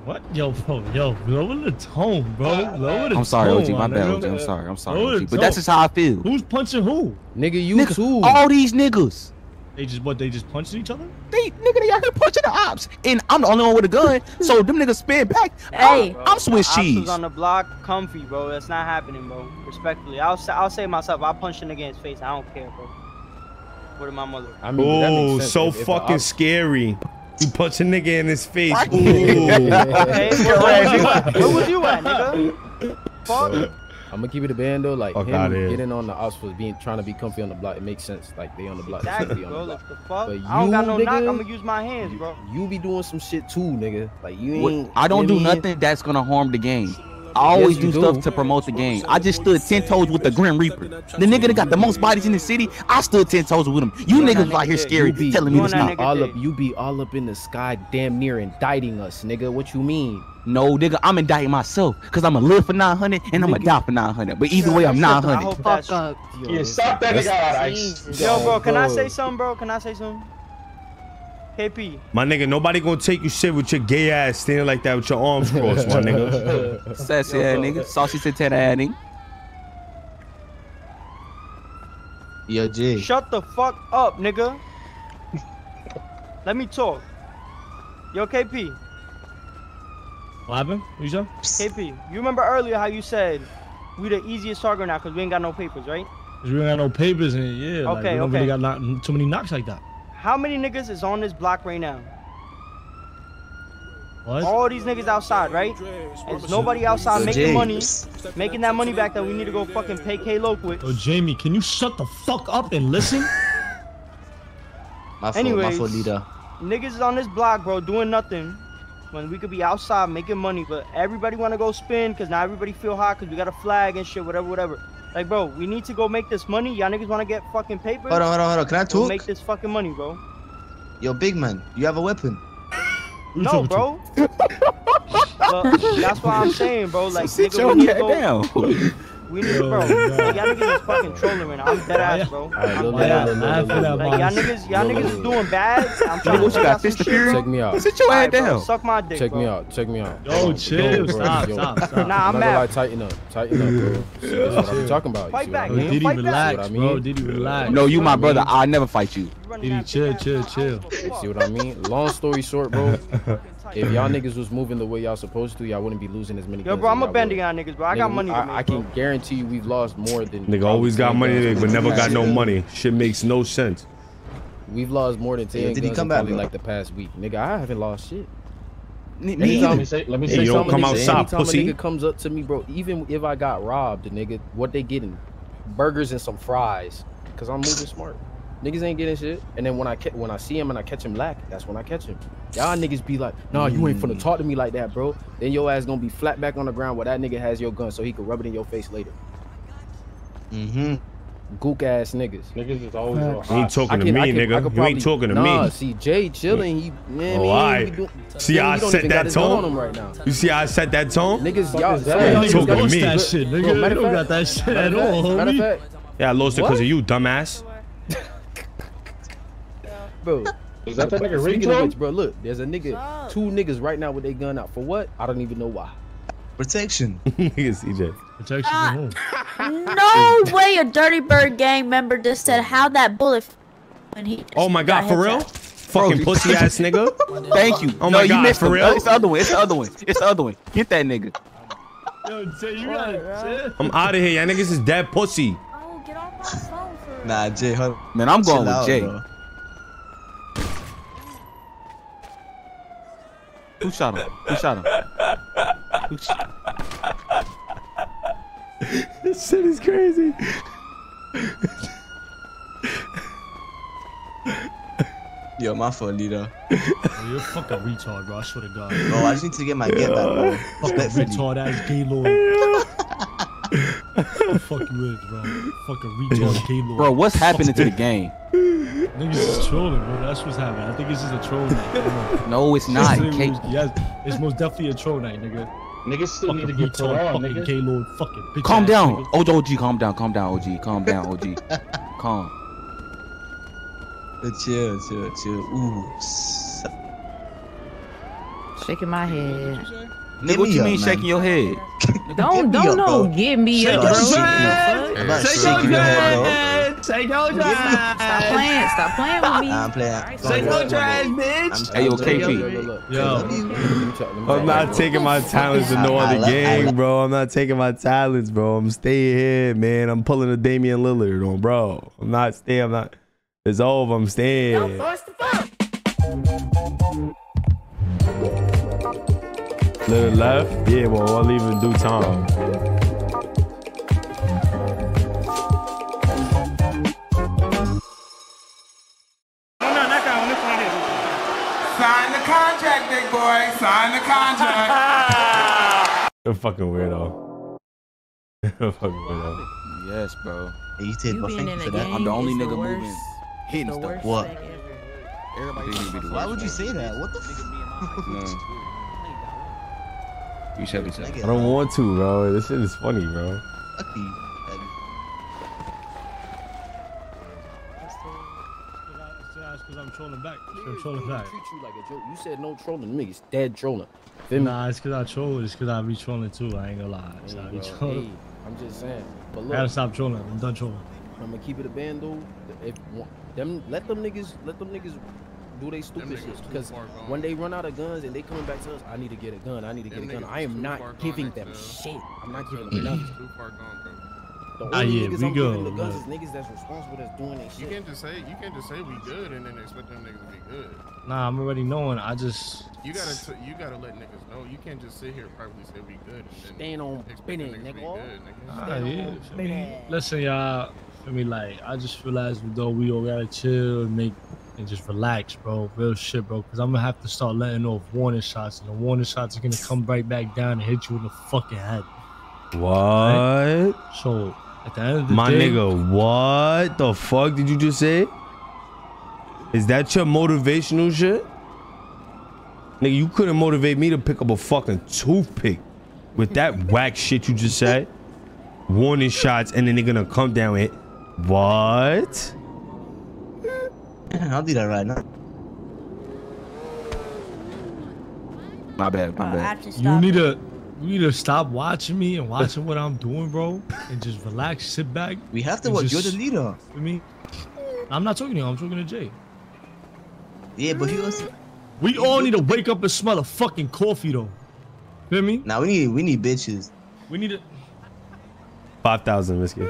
What? Yo, bro, yo, lower the tone, bro. Lower the I'm sorry, tone, OG. My bad. OG. I'm sorry. I'm sorry, OG. But that's just how I feel. Who's punching who? Nigga, you Nigga, too. all these niggas. They just what? They just punching each other? They nigga, they out here punching the ops, and I'm the only one with a gun. so them niggas spin back. Hey. I'm, I'm Swiss the ops cheese. was on the block, comfy, bro. That's not happening, bro. Respectfully, I'll say, I'll say myself. I'll punch a nigga in his face. I don't care, bro. What of my mother? I mean, that makes Oh, so If- if fucking ops- scary. You punch a nigga in his face. Okay, Ooh. where, where was you at? Where was you at, nigga? Fuck. I'm gonna keep it a band though. Like Fuck him outta getting on the ops for being trying to be comfy on the block. It makes sense. Like they on the block. They Exactly, be on bro. the block. the fuck. But I don't got you, no knock. I'm gonna use my hands, bro. You be doing some shit too, nigga. Like you What- ain't. I don't do know what I mean? nothing that's gonna harm the game. I always Yes, you do stuff to promote the game. I just stood ten toes with the Grim Reaper, the nigga that got the most bodies in the city. I stood ten toes with him. You niggas out here scary, be telling me to stop. all up. You be all up in the sky, damn near indicting us, nigga. What you mean? No, nigga, I'm indicting myself because I'm gonna live for 900 and I'm gonna die for 900. But either way, I'm I 900. hope that's Yeah, stop that nigga out, Yo, bro, can I say something, bro? Can I say something? KP. My nigga, nobody gonna take you shit with your gay ass standing like that with your arms crossed, my nigga. Sassy ass nigga, saucy satana ass nigga. Yo, Jay. Shut the fuck up, nigga. Let me talk. Yo, KP. What happened? What you said? KP, you remember earlier how you said we the easiest target now because we ain't got no papers, right? 'Cause we don't got no papers in it. Yeah. like, Okay, we don't okay. really got not, too many knocks like that. How many niggas is on this block right now? What? All these niggas outside, right? There's nobody outside Yo, making Jay. money, making that money back that we need to go fucking pay K-Lo with. Oh, Jamie, can you shut the fuck up and listen? My fault, my Anyways, fault, leader. niggas is on this block, bro, doing nothing. When we could be outside making money, but everybody want to go spin because now everybody feel hot because we got a flag and shit, whatever, whatever. Like, bro, we need to go make this money. Y'all niggas want to get fucking paper? Hold on, hold on, hold on. Can I Go talk? make this fucking money, bro. Yo, big man, you have a weapon. No, bro. but that's what I'm saying, bro. Like, Sit nigga, your we need to go. down. We need, bro. Like, y'all niggas is fucking trolling right now. I'm dead ass, bro. Alright, I'm dead ass. Like, y'all niggas, y'all niggas is doing bad. I'm trying what to you got, some fist shit. Check me out. Sit your Alright, head down. Suck my dick, Check me out. Check me out. Yo, chill. bro, Stop, stop, stop. Nah, I'm mad. tighten up. Tighten up, bro. That's what I'm talking about. Fight back, what I Yo, mean? Diddy, Fight back. relax, See bro. mean? Diddy, relax. No, you my brother. I never fight you. Diddy, chill, chill, chill. See what I mean? Long story short, bro. if y'all niggas was moving the way y'all supposed to, y'all wouldn't be losing as many. Yo, bro, I'm a y'all bending on niggas, bro. I got money to I, make, I can guarantee you we've lost more than. Nigga always got 10 money, guns but never got no money. Shit makes no sense. We've lost more than ten Yeah, did he come back, like the past week. Nigga, I haven't lost shit. Me Anytime- either. Let me say, let me Hey, say you don't something. come Anytime a nigga- outside, anytime pussy. a nigga comes up to me, bro, even if I got robbed, nigga, what they getting? Burgers and some fries. Cause I'm moving smart. Niggas ain't getting shit. And then when I ca- when I see him and I catch him lack, that's when I catch him. Y'all niggas be like, nah, you ain't finna talk to me like that, bro. Then your ass gonna be flat back on the ground where that nigga has your gun so he can rub it in your face later. Mm-hmm. Gook ass niggas. Niggas is always on You ain't talking to can- me, I can- nigga. could You ain't talking to nah, me. see Jay chilling. He, man, Oh, he I ain't be doing- see Jay, I set even got that his on tone. him right now. You see I set that tone? Niggas, Fuck y'all, is some that? of You y'all talking to got me. that shit, nigga. Bro, You don't of got that shit at fact- all, homie. fact, Yeah, I lost it because of you, dumbass. Bro. Is that that nigga Speaking of which, bro, look, there's a nigga, two niggas right now with their gun out. For what? I don't even know why. Protection. Nigga, CJ. Protection ah. from whom? No way a Dirty Bird gang member just said how that bullet when he. Oh my god, for real? ass. Fucking pussy ass nigga. Thank you. Oh no, my you missed for him. real? It's the other one. It's the other one. It's the other one. Get that nigga. Yo, Jay, you gotta. I'm out of here. Y'all niggas is dead pussy. Oh, get off my phone for Nah, Jay, hold Man, I'm going chill with out, Jay. bro. Who shot him? Who shot him? Who shot This shit is crazy. Yo, my fault, leader. Yo, you're a fucking retard, bro. I swear to God. Bro, I just need to get my get back, bro. Fucking Respectfully. retard ass gay lord. Fuck you is, bro. Fucking retard gay lord. Bro, what's happening to the game? Niggas is trolling, bro. That's what's happening. I think it's just a troll night. No, it's not. It's, K- yes, it's most definitely a troll night, nigga. Niggas still need Fucking to get put retard, on, nigga. gay lord, fucking bitch calm ass down. nigga. OG, OG, calm down. Calm down, OG. Calm down, OG. calm. Yo, Chill, chill, chill. Ooh. Shaking my head. Nigga, what me you up, mean man. shaking your head? Don't me don't up, know. bro. Get me Shake up, your bro. shit, What the I'm fuck? not shaking your head, bro. Take your drive. Stop playing. Stop playing with me. I'm playing. Take Don't your drive, worry. bitch. Hey, yo, I'm KP. joking. Yo, I'm not taking my talents to no I- I other love- game, bro. I'm not taking my talents, bro. I'm staying here, man. I'm pulling a Damian Lillard on, bro. I'm not staying. I'm not. It's over. I'm staying. Little left? Yeah, well, I'll leave in due time. Sign the contract, big boy. Sign the contract. You're fucking weirdo. You're fucking weirdo. Yes, bro. Hey, you did nothing for that. I'm the only nigga the moving. Hitting stuff. What? Why would you say that? What the fuck? No. You should be saying. I don't want to, bro. This shit is funny, bro. Fuck you. Because I'm trolling back. I'm trolling back. treat you like a joke. You said no trolling. Niggas dead trolling. Feel? Nah, it's because I troll. It's because I be trolling too. I ain't gonna lie. It's Hey, I be trolling. hey, I'm just saying. But I gotta stop trolling. I'm done trolling. I'm gonna keep it a band though. If them, let them niggas, let them niggas do they stupid shit. Because when they run out of guns and they coming back to us, I need to get a gun. I need to get Them a gun. I am not giving them XL. shit. I'm not giving Them them nothing. too far gone, bro. The Ah, only yeah, niggas we I'm go, giving the guns but- is niggas that's responsible that's doing their You can't just say you can't just say we good and then expect them niggas to be good. Nah, I'm already knowing. I just. You gotta t- you gotta let niggas know. You can't just sit here and privately say we good and then Stand on expect them business, niggas to be nigga. good, nigga. Ah, yeah. For me, listen, y'all. For me, like, I just feel as though we all gotta chill and make and just relax, bro. Real shit, bro. Cause I'm gonna have to start letting off warning shots, and the warning shots are gonna come right back down and hit you in the fucking head. What? So at the end of the My day, nigga, what the fuck did you just say? Is that your motivational shit? Nigga, you couldn't motivate me to pick up a fucking toothpick with that whack shit you just said. Warning shots, and then they're gonna come down with what? I'll do that right now. My bad, my bad. you need to you need to stop watching me and watching what I'm doing, bro, and just relax, sit back. We have to and watch. You're the leader. I mean, I'm not talking to you. I'm talking to Jay. Yeah, but he was. We all need to wake up and smell a fucking coffee, though. You Feel me? Now we need we need bitches. We need to. Five thousand, Whiskey.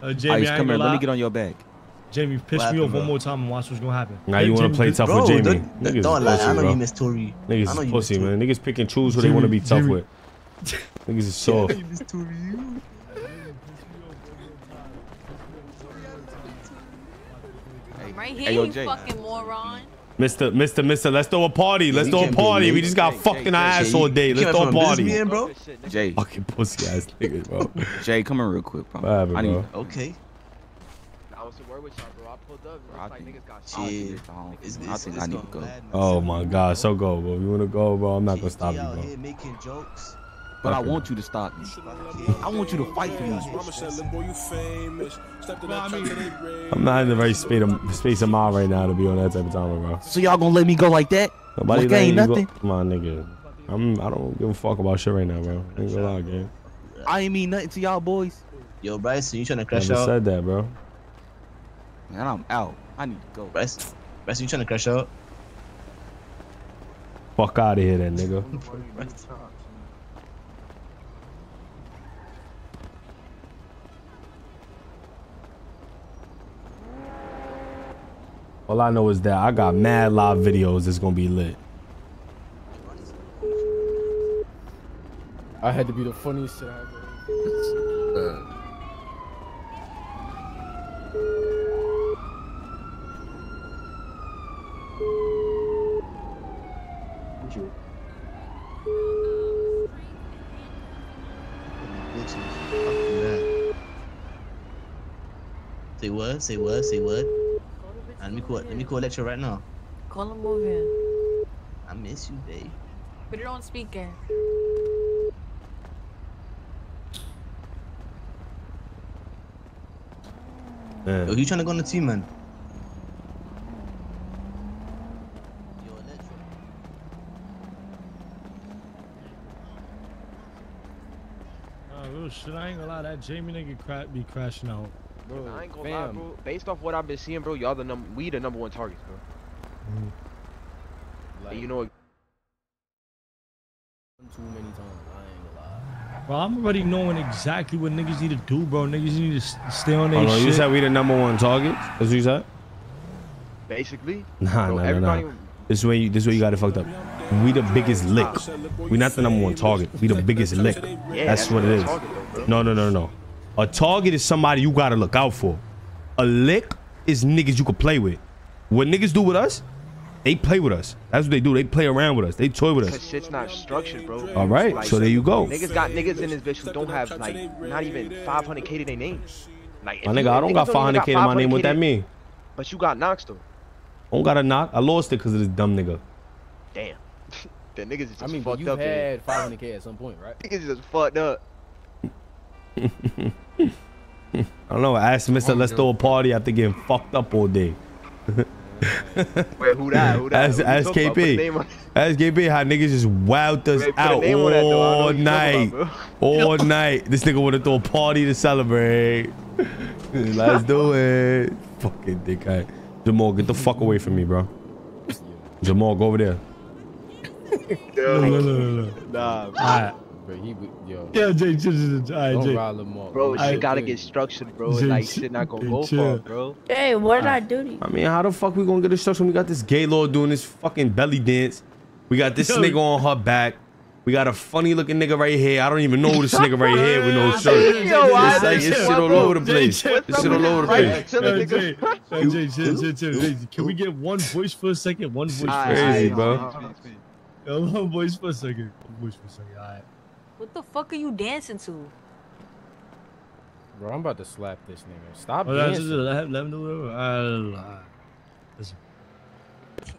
Uh, Jamie, Ice, I ain't come here. Let me get on your back. Jamie, piss me happened, off one more time and watch what's gonna happen. Now you want to Jamie, play tough Bro, with Jamie? don't- Niggas don't lie. pussy, I know bro. you miss Tory. Niggas is pussy, miss man. Niggas pick and choose who they want to be tough Jamie. with. Niggas is soft. miss Tory. Right Hey, here, yo, you Jay. fucking moron. Mister, Mister, Mister, let's throw a party. Let's you throw a can't be party. We late. just got Jay, fucking Jay, our Jay, ass you- all day. you Let's came throw a from a party. businessman, bro. Jay, Fucking pussy ass niggas, bro. Jay, come in real quick, bro. What happened, I need. bro? Okay. I was to work with y'all, bro. I pulled up. Bro, I like think, niggas got shot. Yeah, I, it's, it's, I think I need to go. Oh my god, so go, bro. You wanna go, bro? I'm not gonna stop you, bro. here making jokes. But I Okay. want you to stop me. I want you to fight for these. I'm not in the right space of, space of mind right now to be on that type of time, bro. So y'all gonna let me go like that? Nobody Like letting ain't you go- Come on, nigga. I'm. I don't give a fuck about shit right now, bro. I ain't gonna lie, gang. I ain't mean nothing to y'all boys. Yo, Bryson, you trying to crash Never out? said that, bro. Man, I'm out. I need to go. Bryson, Bryson, you trying to crash out? Fuck out of here, then, nigga. All I know is that I got mad live videos that's gonna be lit. I had to be the funniest shit I ever. Bitches. Fuck that. Say what? Say what? Say what? Uh, let me call. Let me call lecture right now. Call him over here. I miss you, babe. Put it on speaker. Yeah. Yo, who you trying to go on the team, man? Nah, real shit. I ain't gonna lie. That Jamie nigga cra- be crashing out. Bro, I ain't gonna lie, bro. Based off what I've been seeing, bro, y'all the num we the number one targets, bro. And you know what? Too many times. I ain't gonna lie. Bro, I'm already knowing exactly what niggas need to do, bro. Niggas need to stay on their Hold on, shit. you said we the number one target? That's what you said? Basically. Nah, bro, nah, nah, everybody. nah. This way, you. This is where you got it fucked up. We the biggest lick. We not the number one target. We the biggest lick. Yeah, that's, that's what it not a is. target though. No, no, no, no. A target is somebody you gotta look out for. A lick is niggas you could play with. What niggas do with us? They play with us. That's what they do. They play around with us. They toy with Cause us. shit's not structured, bro. All right, so there you go. Niggas got niggas in this bitch who don't have like not even 500k to their name. Like, if My you- nigga, I don't got 500k to my name. What that mean? But you got Knox though. I don't got a knock. I lost it because of this dumb nigga. Damn. the niggas is just I mean, fucked you've up. here. had 500k at some point, right? Niggas is just fucked up. I don't know. Ask Mister. Let's throw a party after getting fucked up all day. Wait, who that? Who that? Ask, Who ask talking about? Put the KP. Ask KP how niggas just wowed us Wait, out name that, though. I know all what you talking night. about, all night. This nigga want to throw a party to celebrate. Let's do it. Fucking dickhead. Jamal, get the fuck away from me, bro. Jamal, go over there. No, no, no, no, no. Nah, bro. Alright. Bro, he, would- yo. Yeah, Jay, Jay, Jay, Jay, alright, Don't Jay. rile him up. Bro, Alright, shit gotta Jay. get structured, bro. Jay, Like chill. shit not gonna Jay, go chill. far, bro. Hey, what did I do to you? I mean, how the fuck we gonna get instruction? We got this gay lord doing this fucking belly dance. We got this Yo. nigga on her back. We got a funny looking nigga right here. I don't even know this nigga right here with no shirt. Yo, why It's like this it's shit? shit all Bro, over the Jay, place. Jay, It's shit all over the right place. Tell the Hey, nigga- Jay, hey, Jay, chill, chill, chill. Jay, Can we get one voice for a second? One voice for a Alright, second. Crazy, alright, bro. alright. Yo, one voice for a second. One voice for a second. Alright. What the fuck are you dancing to? Bro, I'm about to slap this nigga. Stop Well, that's just, dancing. let, him- let him do whatever. Alright, alright. Listen.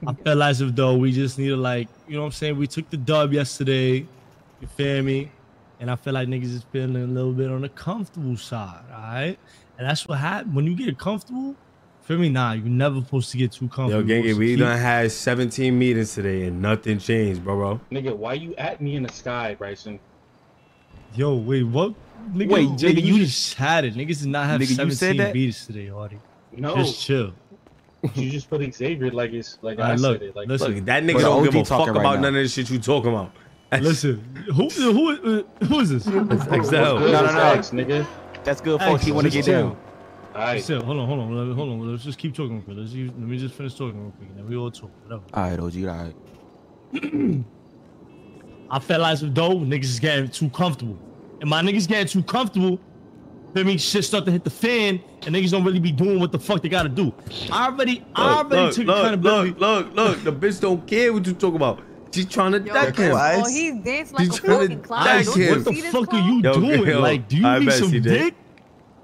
I feel as if though we just need to like, you know what I'm saying? We took the dub yesterday. You feel me? And I feel like niggas is feeling a little bit on the comfortable side, alright? And that's what happened. When you get comfortable, feel me? Nah, you're never supposed to get too Yo, comfortable. gang, You're we to done had 17 meetings today and nothing changed, bro, bro. Nigga, why you at me in the sky, Bryson? Keep- Yo, wait, what? Nigga, Wait, nigga, nigga, you you just had it. Niggas did not have Nigga, you 17 said that? beats today, Hardy. No, Just chill. you just put Xavier like it's like I Alright, look, said it. Like, listen. Look, that nigga don't OG give a fuck right about now. none of the shit you talking about. Listen, who who who is this? Excel. Good No, no, as no. X, nigga. That's good, Hey, folks. He want to just get chill. down. Alright. Still, hold on, hold on, let- hold on. Let's just keep talking real quick. Let's use, let me just finish talking real quick, and then we all talk. Whatever. All right, OG. All right. I felt as if though niggas is getting too comfortable, and my niggas getting too comfortable. Feel me? Shit start to hit the fan, and niggas don't really be doing what the fuck they gotta do. I already, I Look, already look, took look, accountability. look, look, look. The bitch don't care what you talk about. She's trying to deck him. Oh, he's dancing like He's a fucking clown. deck Don't you him. What the see this fuck are you Yo, doing? yo, like, do you I need some she dick?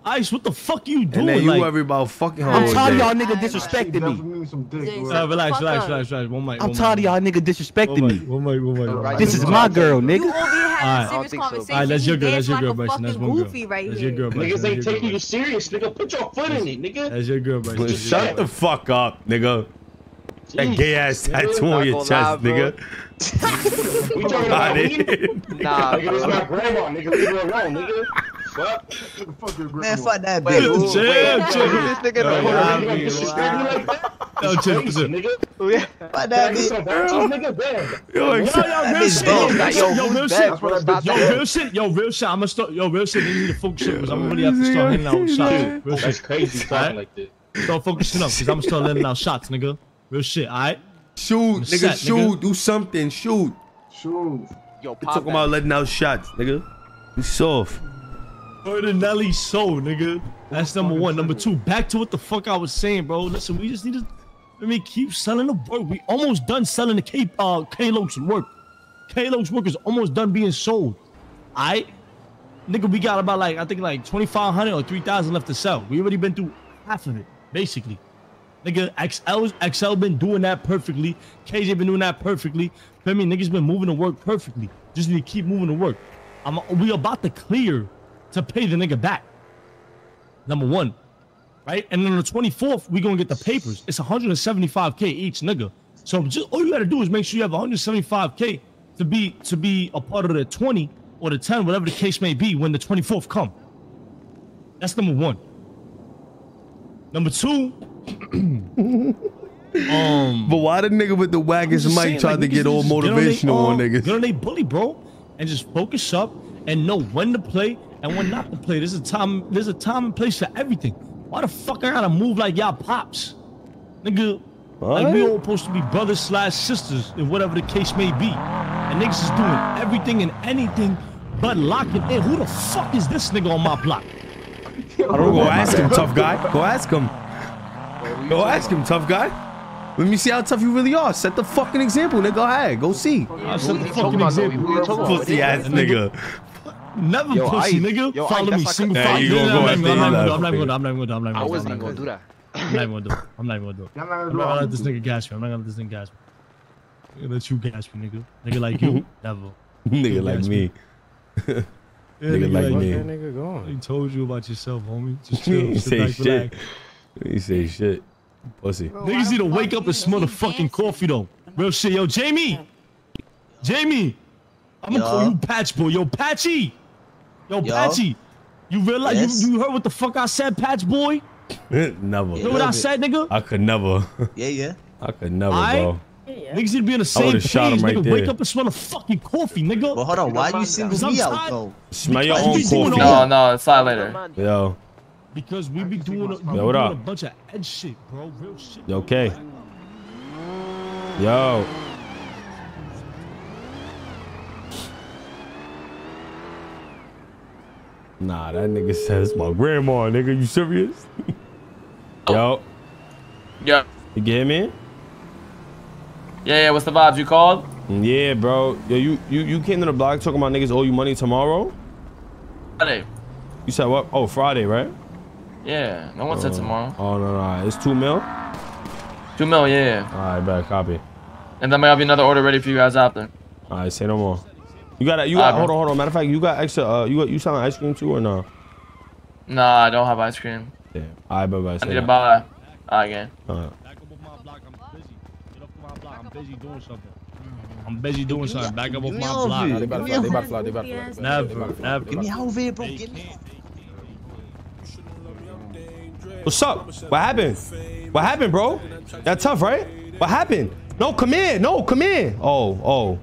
Ice, what the fuck are you doing? And then you like, worry about fucking her I'm tired of y'all nigga disrespecting me. Jay, uh, shut relax, relax, relax, relax. One mic. I'm tired of y'all nigga disrespecting me. one mic, one mic, one mic. This is my girl, nigga. over Alright. having I a don't serious think so. conversation. Alright, that's your you girl. That's your girl, a Bryson. That's fucking one girl. right That's your girl, Bryson. Niggas ain't girl, taking you serious, nigga. Put your foot in it, nigga. That's your girl, Bryson. That's Shut the fuck up, nigga. That gay ass nigga. tattoo on your Not chest, lie, nigga. We talking Got about me? it. Nah, Nigga, this is my grandma, nigga. Leave her alone, nigga. Fuck. Man, fuck that bitch. who, Chill, wait, chill. who this nigga Yo, know? yeah, You gonna disrespect me like that? Yo, It's chill, chill. nigga. Who yeah? Fuck that That bitch. bitch, nigga, bad. Yo, Yo, yo, real shit. Yo, Yo, real shit. Yo, real shit. Yo, real shit. Yo, real shit. I'm gonna start. Yo, real shit. You need to focus up because I'm gonna really have to start handing out shots. Real That's shit. crazy talking like that. Start focusing up because I'm gonna start letting out shots, nigga. Real shit. All right. Shoot, nigga, set, shoot. nigga. Do something. Shoot. Shoot. Yo, You pop talking that. about letting out shots, nigga. You soft. Murder Nelly soul, nigga. That's number one. Number two, back to what the fuck I was saying, bro. Listen, we just need to let me keep selling the work. We almost done selling the K uh K-Loach work. K-Loach work is almost done being sold. Alright? Nigga, we got about like I think like 2,500 or 3,000 left to sell. We already been through half of it, basically. Nigga, XL XL been doing that perfectly. KJ been doing that perfectly. Feel me? Niggas been moving the work perfectly. Just need to keep moving the work. I'm we about to clear to pay the nigga back. Number one. Right? And then on the 24th, we gonna get the papers. It's 175k each nigga. So just all you gotta do is make sure you have 175k to be to be a part of the 20 or the 10, whatever the case may be, when the 24th come. That's number one. Number two, um, But why the nigga with the just mic saying, tried like, to get all just get on they, motivational on um, niggas? Get on they bully, bro, and just focus up and know when to play and when not to play. There's a time. There's a time and place for everything. Why the fuck I gotta move like y'all pops, nigga? Like we all supposed to be brothers slash sisters, and whatever the case may be. And niggas is doing everything and anything but locking in. Who the fuck is this nigga on my block? I don't. Go ask him, tough guy. Go ask him. Go ask him, tough guy. Let me see how tough you really are. Set the fucking example, nigga. Go ahead. Go see. I set the talking fucking about, though? example. Who you talking about? Pussy ass nigga. Never Yo, pussy, Ice. nigga. Yo, Follow that's me, single Nah, fight. you gonna No, go no, I'm not left, gonna do it. I'm not nigga. gonna do. I'm not gonna do. I'm not I gonna do it. wasn't even gonna do that. I'm not even gonna do it. I'm not even gonna do it. I'm not gonna not gonna do let this nigga gas me. I'm not gonna let this nigga gas me. I'm gonna let you gas me, nigga. Nigga like you, never. nigga like me. Nigga like me. Nigga gone. He told you about yourself, homie. Just You chill. ain't Sit say back, shit. relax. You say shit. Pussy. Niggas need to wake up and smell the fucking coffee though. Real shit. Yo, Jamie. Jamie. I'm gonna call you Patch Boy. Yo, Patchy. Yo, Yo. Patchy. You realize Yes. you, you heard what the fuck I said, Patch Boy? never. You know what I said, nigga? I could never. Yeah, yeah. I could never, Aight? bro. Niggas need to be on the same would've page, shot him right nigga. there. Wake up and smell the fucking coffee, nigga. But hold on, why are you single Cause I'm me out though? Smell your own we doing coffee. all- No, no, slide later. Yo. Because we be doing, a, we Yo, what doing up? a bunch of edge shit, bro. Real shit. You okay? Yo. Nah, that nigga says my grandma, nigga. You serious? Yo, oh. Yeah. you get me? Yeah, yeah, what's the vibes? You called? Yeah, bro. Yo, you you you came to the block talking about niggas owe you money tomorrow? Friday. You said what? Oh, Friday, right? Yeah, no one said Oh. tomorrow. Oh no, no, it's two mil. Two mil, yeah. All right, bet copy. And then I have another order ready for you guys out there. All right, say no more. You got you got Alright, hold on, hold on. Matter of fact, you got extra. Uh, you got you selling ice cream too or no? Nah, I don't have ice cream. Yeah. All right, bye bye. I need to buy. Alright, again. Alright. Back up off my block. I'm busy. Get off my block. I'm busy doing something. I'm busy doing something. Back up off my block. here. They about to fly. They about to fly. They about to fly. They about to fly. They Never, about to fly. never. Get me over here, bro. Get me. What's up? What happened? What happened, bro? That tough, right? What happened? No, come in. No, come in. Oh, oh,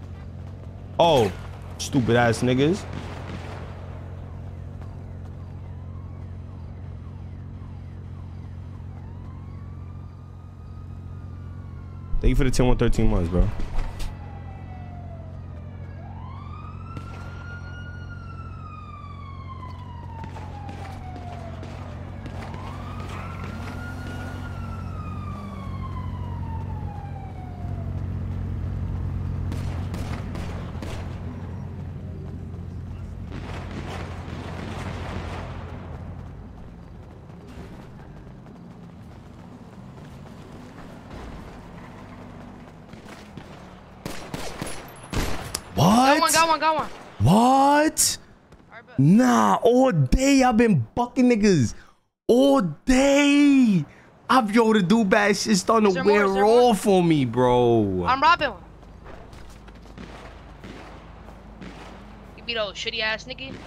oh, stupid ass niggas. Thank you for the 10 113 months, bro. What? Got one, got one, got one. What? Nah, all day I've been bucking niggas. All day. I've yo the do bad shit starting to wear Is more? off on me, bro. I'm robbing one. You beat old shitty ass nigga.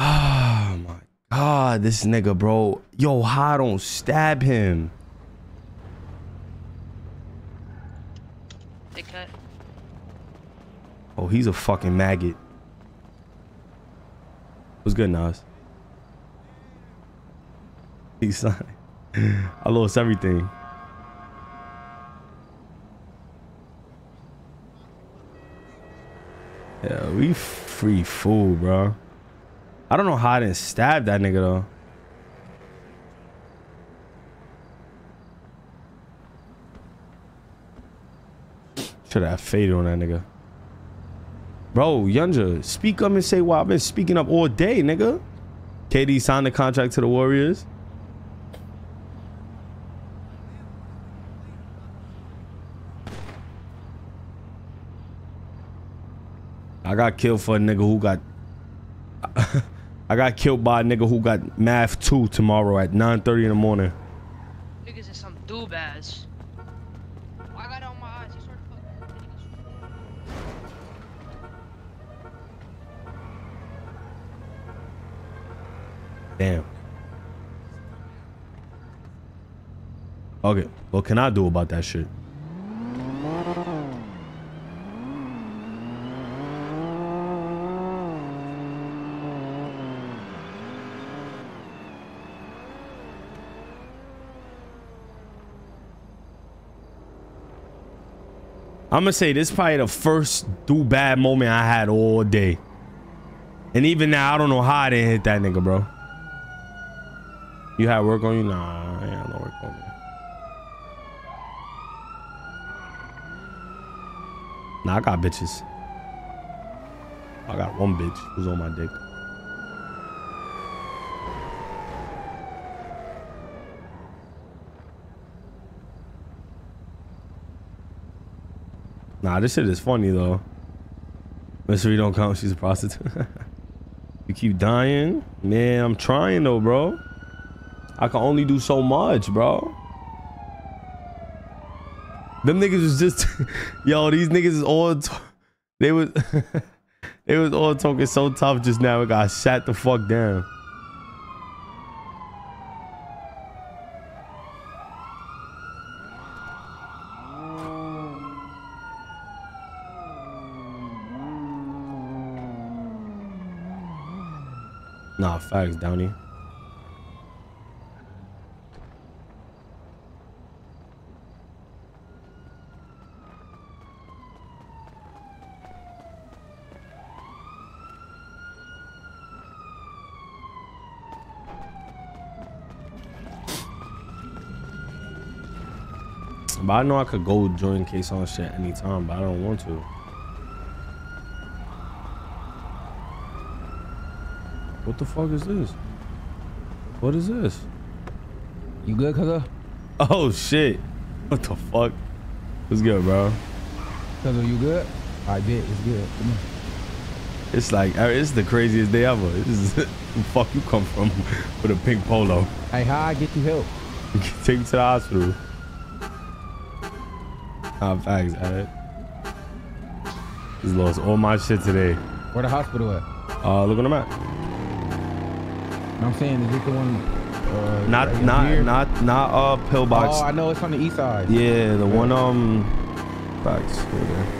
Oh my god, this nigga, bro. Yo, how don't stab him? Big cut. Oh, he's a fucking maggot. What's good, Nas? He's like, I lost everything. Yeah, we free fool, bro. I don't know how I didn't stab that nigga though. Should have faded on that nigga. Bro, Yunja, speak up and say why I've been speaking up all day, nigga. KD signed the contract to the Warriors. I got killed for a nigga who got I got killed by a nigga who got math 2 tomorrow at 9:30 in the morning. Niggas is some doobas. Damn. Okay, what can I do about that shit? I'm gonna say this is probably the first do bad moment I had all day. And even now, I don't know how I didn't hit that nigga, bro. You have work on you? Nah, I ain't no work on me. Nah, I got bitches. I got one bitch who's on my dick. Nah, this shit is funny though. Mystery don't count, she's a prostitute. you keep dying. Man, I'm trying though, bro. I can only do so much, bro. Them niggas was just, yo. These niggas is all. they was, they was all talking so tough just now. It got sat the fuck down. Nah, facts, Downey. But I know I could go join case on shit anytime, but I don't want to. What the fuck is this? What is this? You good, Cuzzo? Oh shit. What the fuck? What's good, bro? Cuzzo, you good? I bet it's good. Come on. It's like it's the craziest day ever. This is the fuck you come from with a pink polo. Hey, how I get you help? Take me to the hospital. Ah, facts, Ed. Just lost all my shit today. Where the hospital at? Uh, look on the map. I'm saying, is it the one? Uh, Not, right not, here? not, not uh pillbox. Oh, I know it's on the east side. Yeah, the one um. Facts. Yeah.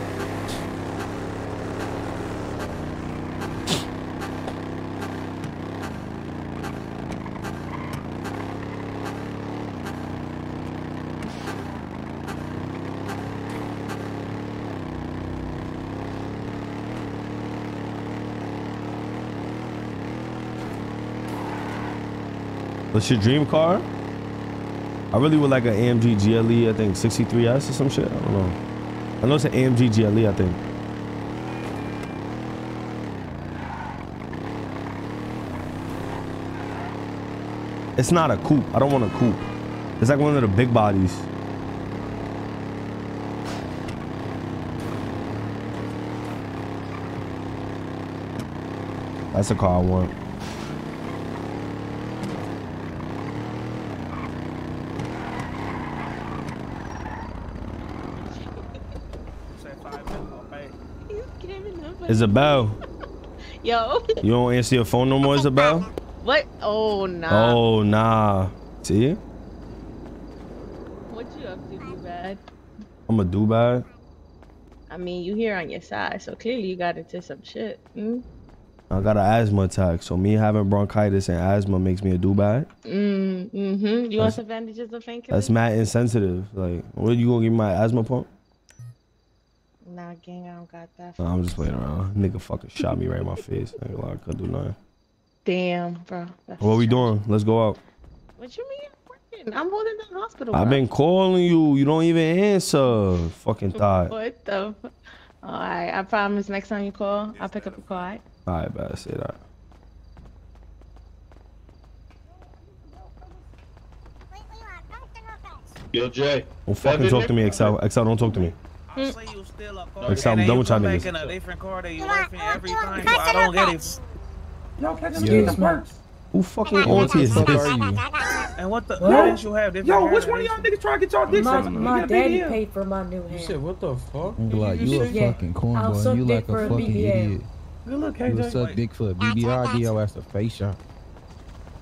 What's your dream car? I really would like an AMG GLE, I think 63S or some shit. I don't know. I know it's an AMG GLE, I think. It's not a coupe. I don't want a coupe. It's like one of the big bodies. That's the car I want. Isabel, Yo. you don't answer your phone no more, Isabel? What? Oh nah. Oh, nah. See? What you up to, do bad? I'm a do bad. I mean, you here on your side, so clearly you got into some shit. Mm? I got an asthma attack, so me having bronchitis and asthma makes me a do bad. Mm, mm-hmm. You want some bandages of painkillers? That's mad insensitive. Like, what you gonna give me my asthma pump? Nah, gang, I don't got that. Nah, I'm just playing around. Nigga fucking shot me right in my face. I ain't gonna lie, I couldn't do nothing. Damn, bro. That's What we doing? Let's go out. What you mean? I'm holding the hospital. I've been calling you. You don't even answer. Fucking thought. What the? Alright, I promise next time you call, I'll pick up the call. Alright? Alright, better say that. Yo, Jay. Don't fucking talk to me, Excel. Excel, don't talk to me. Excel, I'm done with y'all niggas. in a different car that you left in every time. I don't get it. Y'all catching Yo. the perks. Who fucking auntie is this? And what the? What? Why didn't you have different Yo, which one of y'all niggas trying to get y'all dicks My, my Get a big daddy deal. paid for my new hair. said, what the fuck? Like, you a Yeah. fucking cornball. You like a a fucking BBL. idiot. Good look, You KJ. would suck dick for a BBR, give your ass a face shot.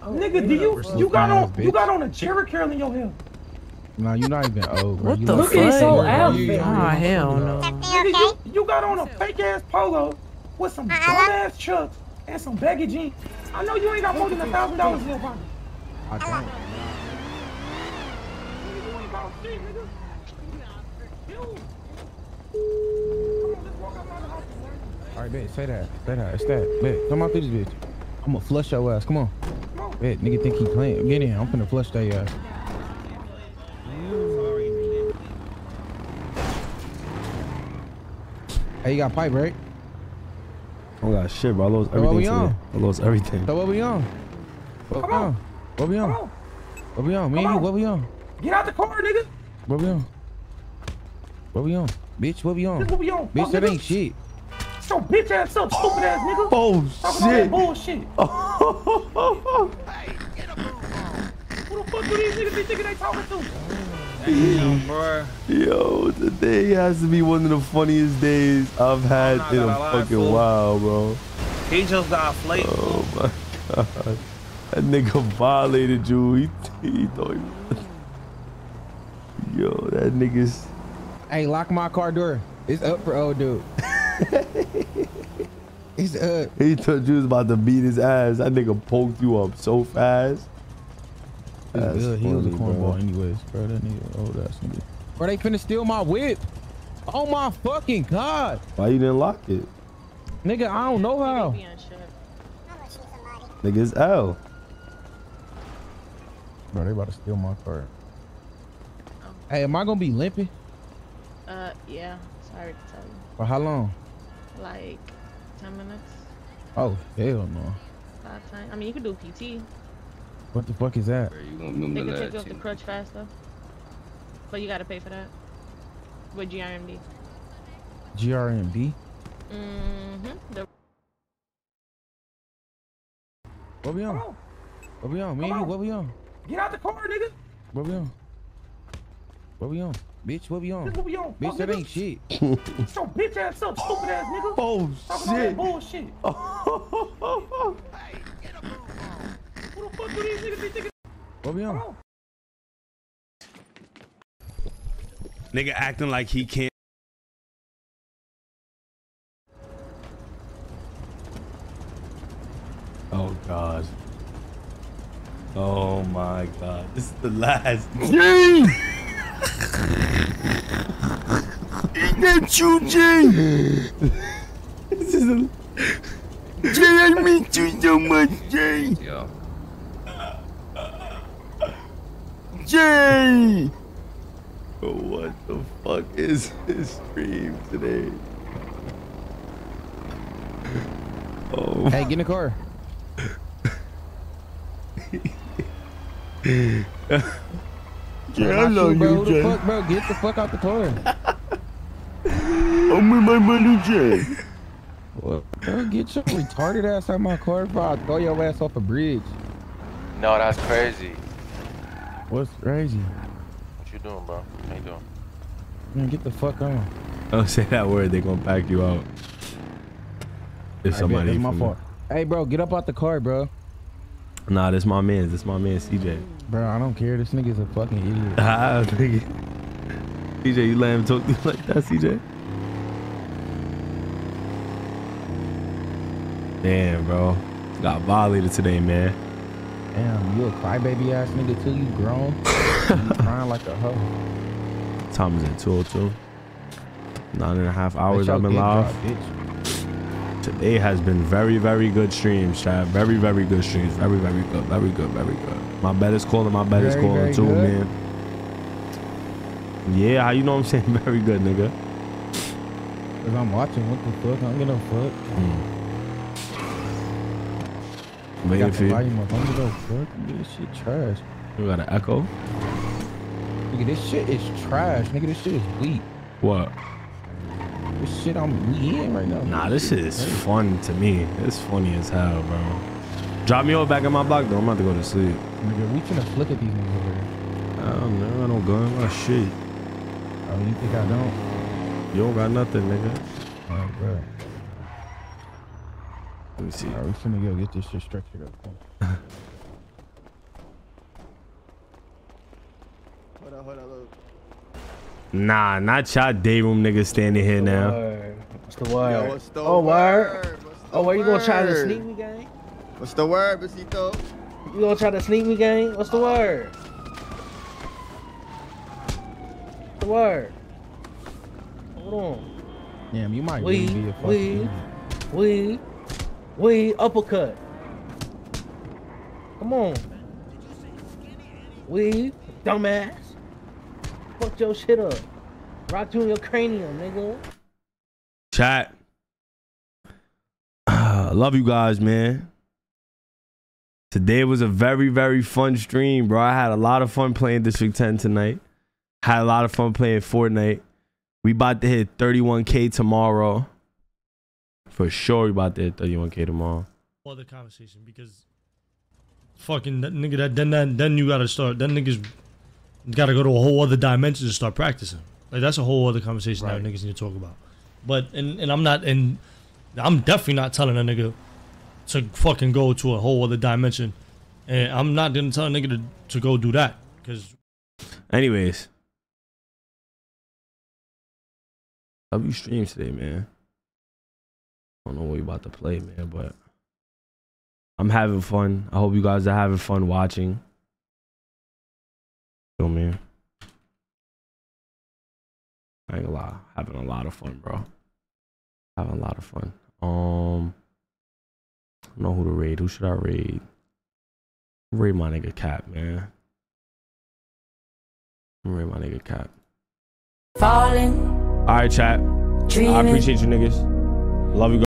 Nigga, oh, do you you got on you got on a Jheri curl in your hair? Nah, you're not even old, bro. What You the like fuck? Look at his whole fucking- outfit. Ah, hell no. Nigga, you, you got on a fake ass polo with some dumb ass chucks and some baggy jeans. I know you ain't got more than a thousand dollars in your pocket. I don't. Nigga, you ain't about shit, nigga. All right, bet. Say that. Say that. It's that. Bet. Come on through this bitch. I'm gonna flush your ass. Come on. Bet. Nigga think he playing. Get in. I'm finna flush that ass. Hey, you got pipe, right? Oh god, shit, bro. I lost So what everything we on? I lost everything. So what we on? What we on? What we on? What we on? Me and you, what we on? Get out the car, nigga. What we on? What we on? Bitch, what we on? This what we on. Bitch, Fuck, that nigga. ain't shit. Shut your bitch ass up, stupid ass nigga. Oh, Talking all shit. that bullshit. Who the fuck do these niggas be thinking they talking to? Damn, bro. Yo, today has to be one of the funniest days I've had in a gonna lie, fucking while, bro. He just got flaked. Oh my god. That nigga violated you. He, he thought he Yo, that nigga's Hey, lock my car door. It's up for old dude. it's up. he thought you was about to beat his ass. That nigga poked you up so fast. It's That's good. He was a cornball bro. anyways, bro. That nigga old ass nigga. Bro, they finna steal my whip. Oh my fucking god. Why you didn't lock it? Nigga, I don't know how. Nigga, it's L. Bro, they about to steal my car. Hey, am I gonna be limping? Uh, yeah. Sorry to tell you. For how long? Like, 10 minutes, Oh, hell no. five times. I mean, you could do PT. What the fuck is that? They could take you off the crutch faster. But you gotta pay for that. With GRMD. GRMD? Mm-hmm. The What we on? What we on? Me and you, what we on? Get out the car, nigga. What we on? What we on? Bitch, what we on? This what we on. Bitch, Fuck, that nigga. ain't shit. Shut your bitch ass up, stupid ass nigga. Oh, Talking all shit. that bullshit. Who the fuck do these niggas be thinking? What we on? Nigga acting like he can't. Oh god. Oh my god. This is the last. Jay! Is that you, Jay? this is a... Jay, I miss you so much, Jay. Yeah. Jay! Oh, what the fuck is this stream today? Oh. Hey, get in the car. Jay, Bro, I love bro. you, Who the Jay. fuck, bro? Get the fuck out the car. I'm with my money, Jay. What? Bro, get your retarded ass out my car before I'll throw your ass off a bridge. No, that's crazy. What's crazy? What you doing, bro? How you doing? Man, get the fuck on. Don't say that word. They gonna pack you out. If I bet somebody. that's my fault. Hey, bro, get up out the car, bro. Nah, this my man. This my man, CJ. Bro, I don't care. This nigga's a fucking idiot. Ah, nigga. CJ, you let him talk to you like that, CJ? Damn, bro. Got violated today, man. Damn, you a crybaby ass nigga too. You grown. you crying like a hoe. Time is at 202. Nine and a half hours I've been live. drop. Today has been very, very good streams, chat. Very, very good streams. Very, very good. Very good. Very good. My bet is calling. My bet is Very, calling too, good? man. Yeah, how you know I'm saying very good, nigga? Cause I'm watching. What the fuck? I don't give no fuck. I Waiting got for you. volume up. I don't give no fuck. This shit trash. You got an echo? Nigga, this shit is trash. Nigga, this shit is weak. What? This shit I'm we in right now. Nah, this shit is fun to me. It's funny as hell, bro. Drop me over back in my block though. I'm about to go to sleep. Nigga, we finna flick at these niggas over here. I don't know. I don't gun. My shit. Oh, you think I don't? You don't got nothing, nigga. Oh, bro. Let me see. Alright, we finna go get this shit structured up. Hold on, hold on, look. Nah, not y'all day room niggas standing here now. What's the word? Yo, what's the oh, word? word? What's the Oh, where you gonna try to sneak me, gang? What's the word, Besito? You gonna try to sneak me, gang? What's the word? The word. Hold on. Damn, you might really We, be a fucking we, idiot. we, we, uppercut. Come on. We, dumbass. Fuck your shit up. Rock you in your cranium, nigga. Chat. Love you guys, man. Today was a very, very fun stream, bro. I had a lot of fun playing District 10 tonight. Had a lot of fun playing Fortnite. We about to hit 31k tomorrow. For sure, we about to hit 31k tomorrow. Other conversation because fucking that nigga that then that then you gotta start then niggas gotta go to a whole other dimension to start practicing. Like that's a whole other conversation that niggas need to talk about. But and and I'm not and I'm definitely not telling a nigga to fucking go to a whole other dimension. And I'm not gonna tell a nigga to, to go do that. Cause Anyways. How you streams today, man. I don't know what we about to play, man, but I'm having fun. I hope you guys are having fun watching. Feel me? I ain't gonna lie, having a lot of fun, bro. Having a lot of fun. Um, I don't know who to raid. Who should I raid? Raid my nigga Cap, man. Raid my nigga Cap. Falling, All right, chat. I appreciate you niggas. Love you. guys.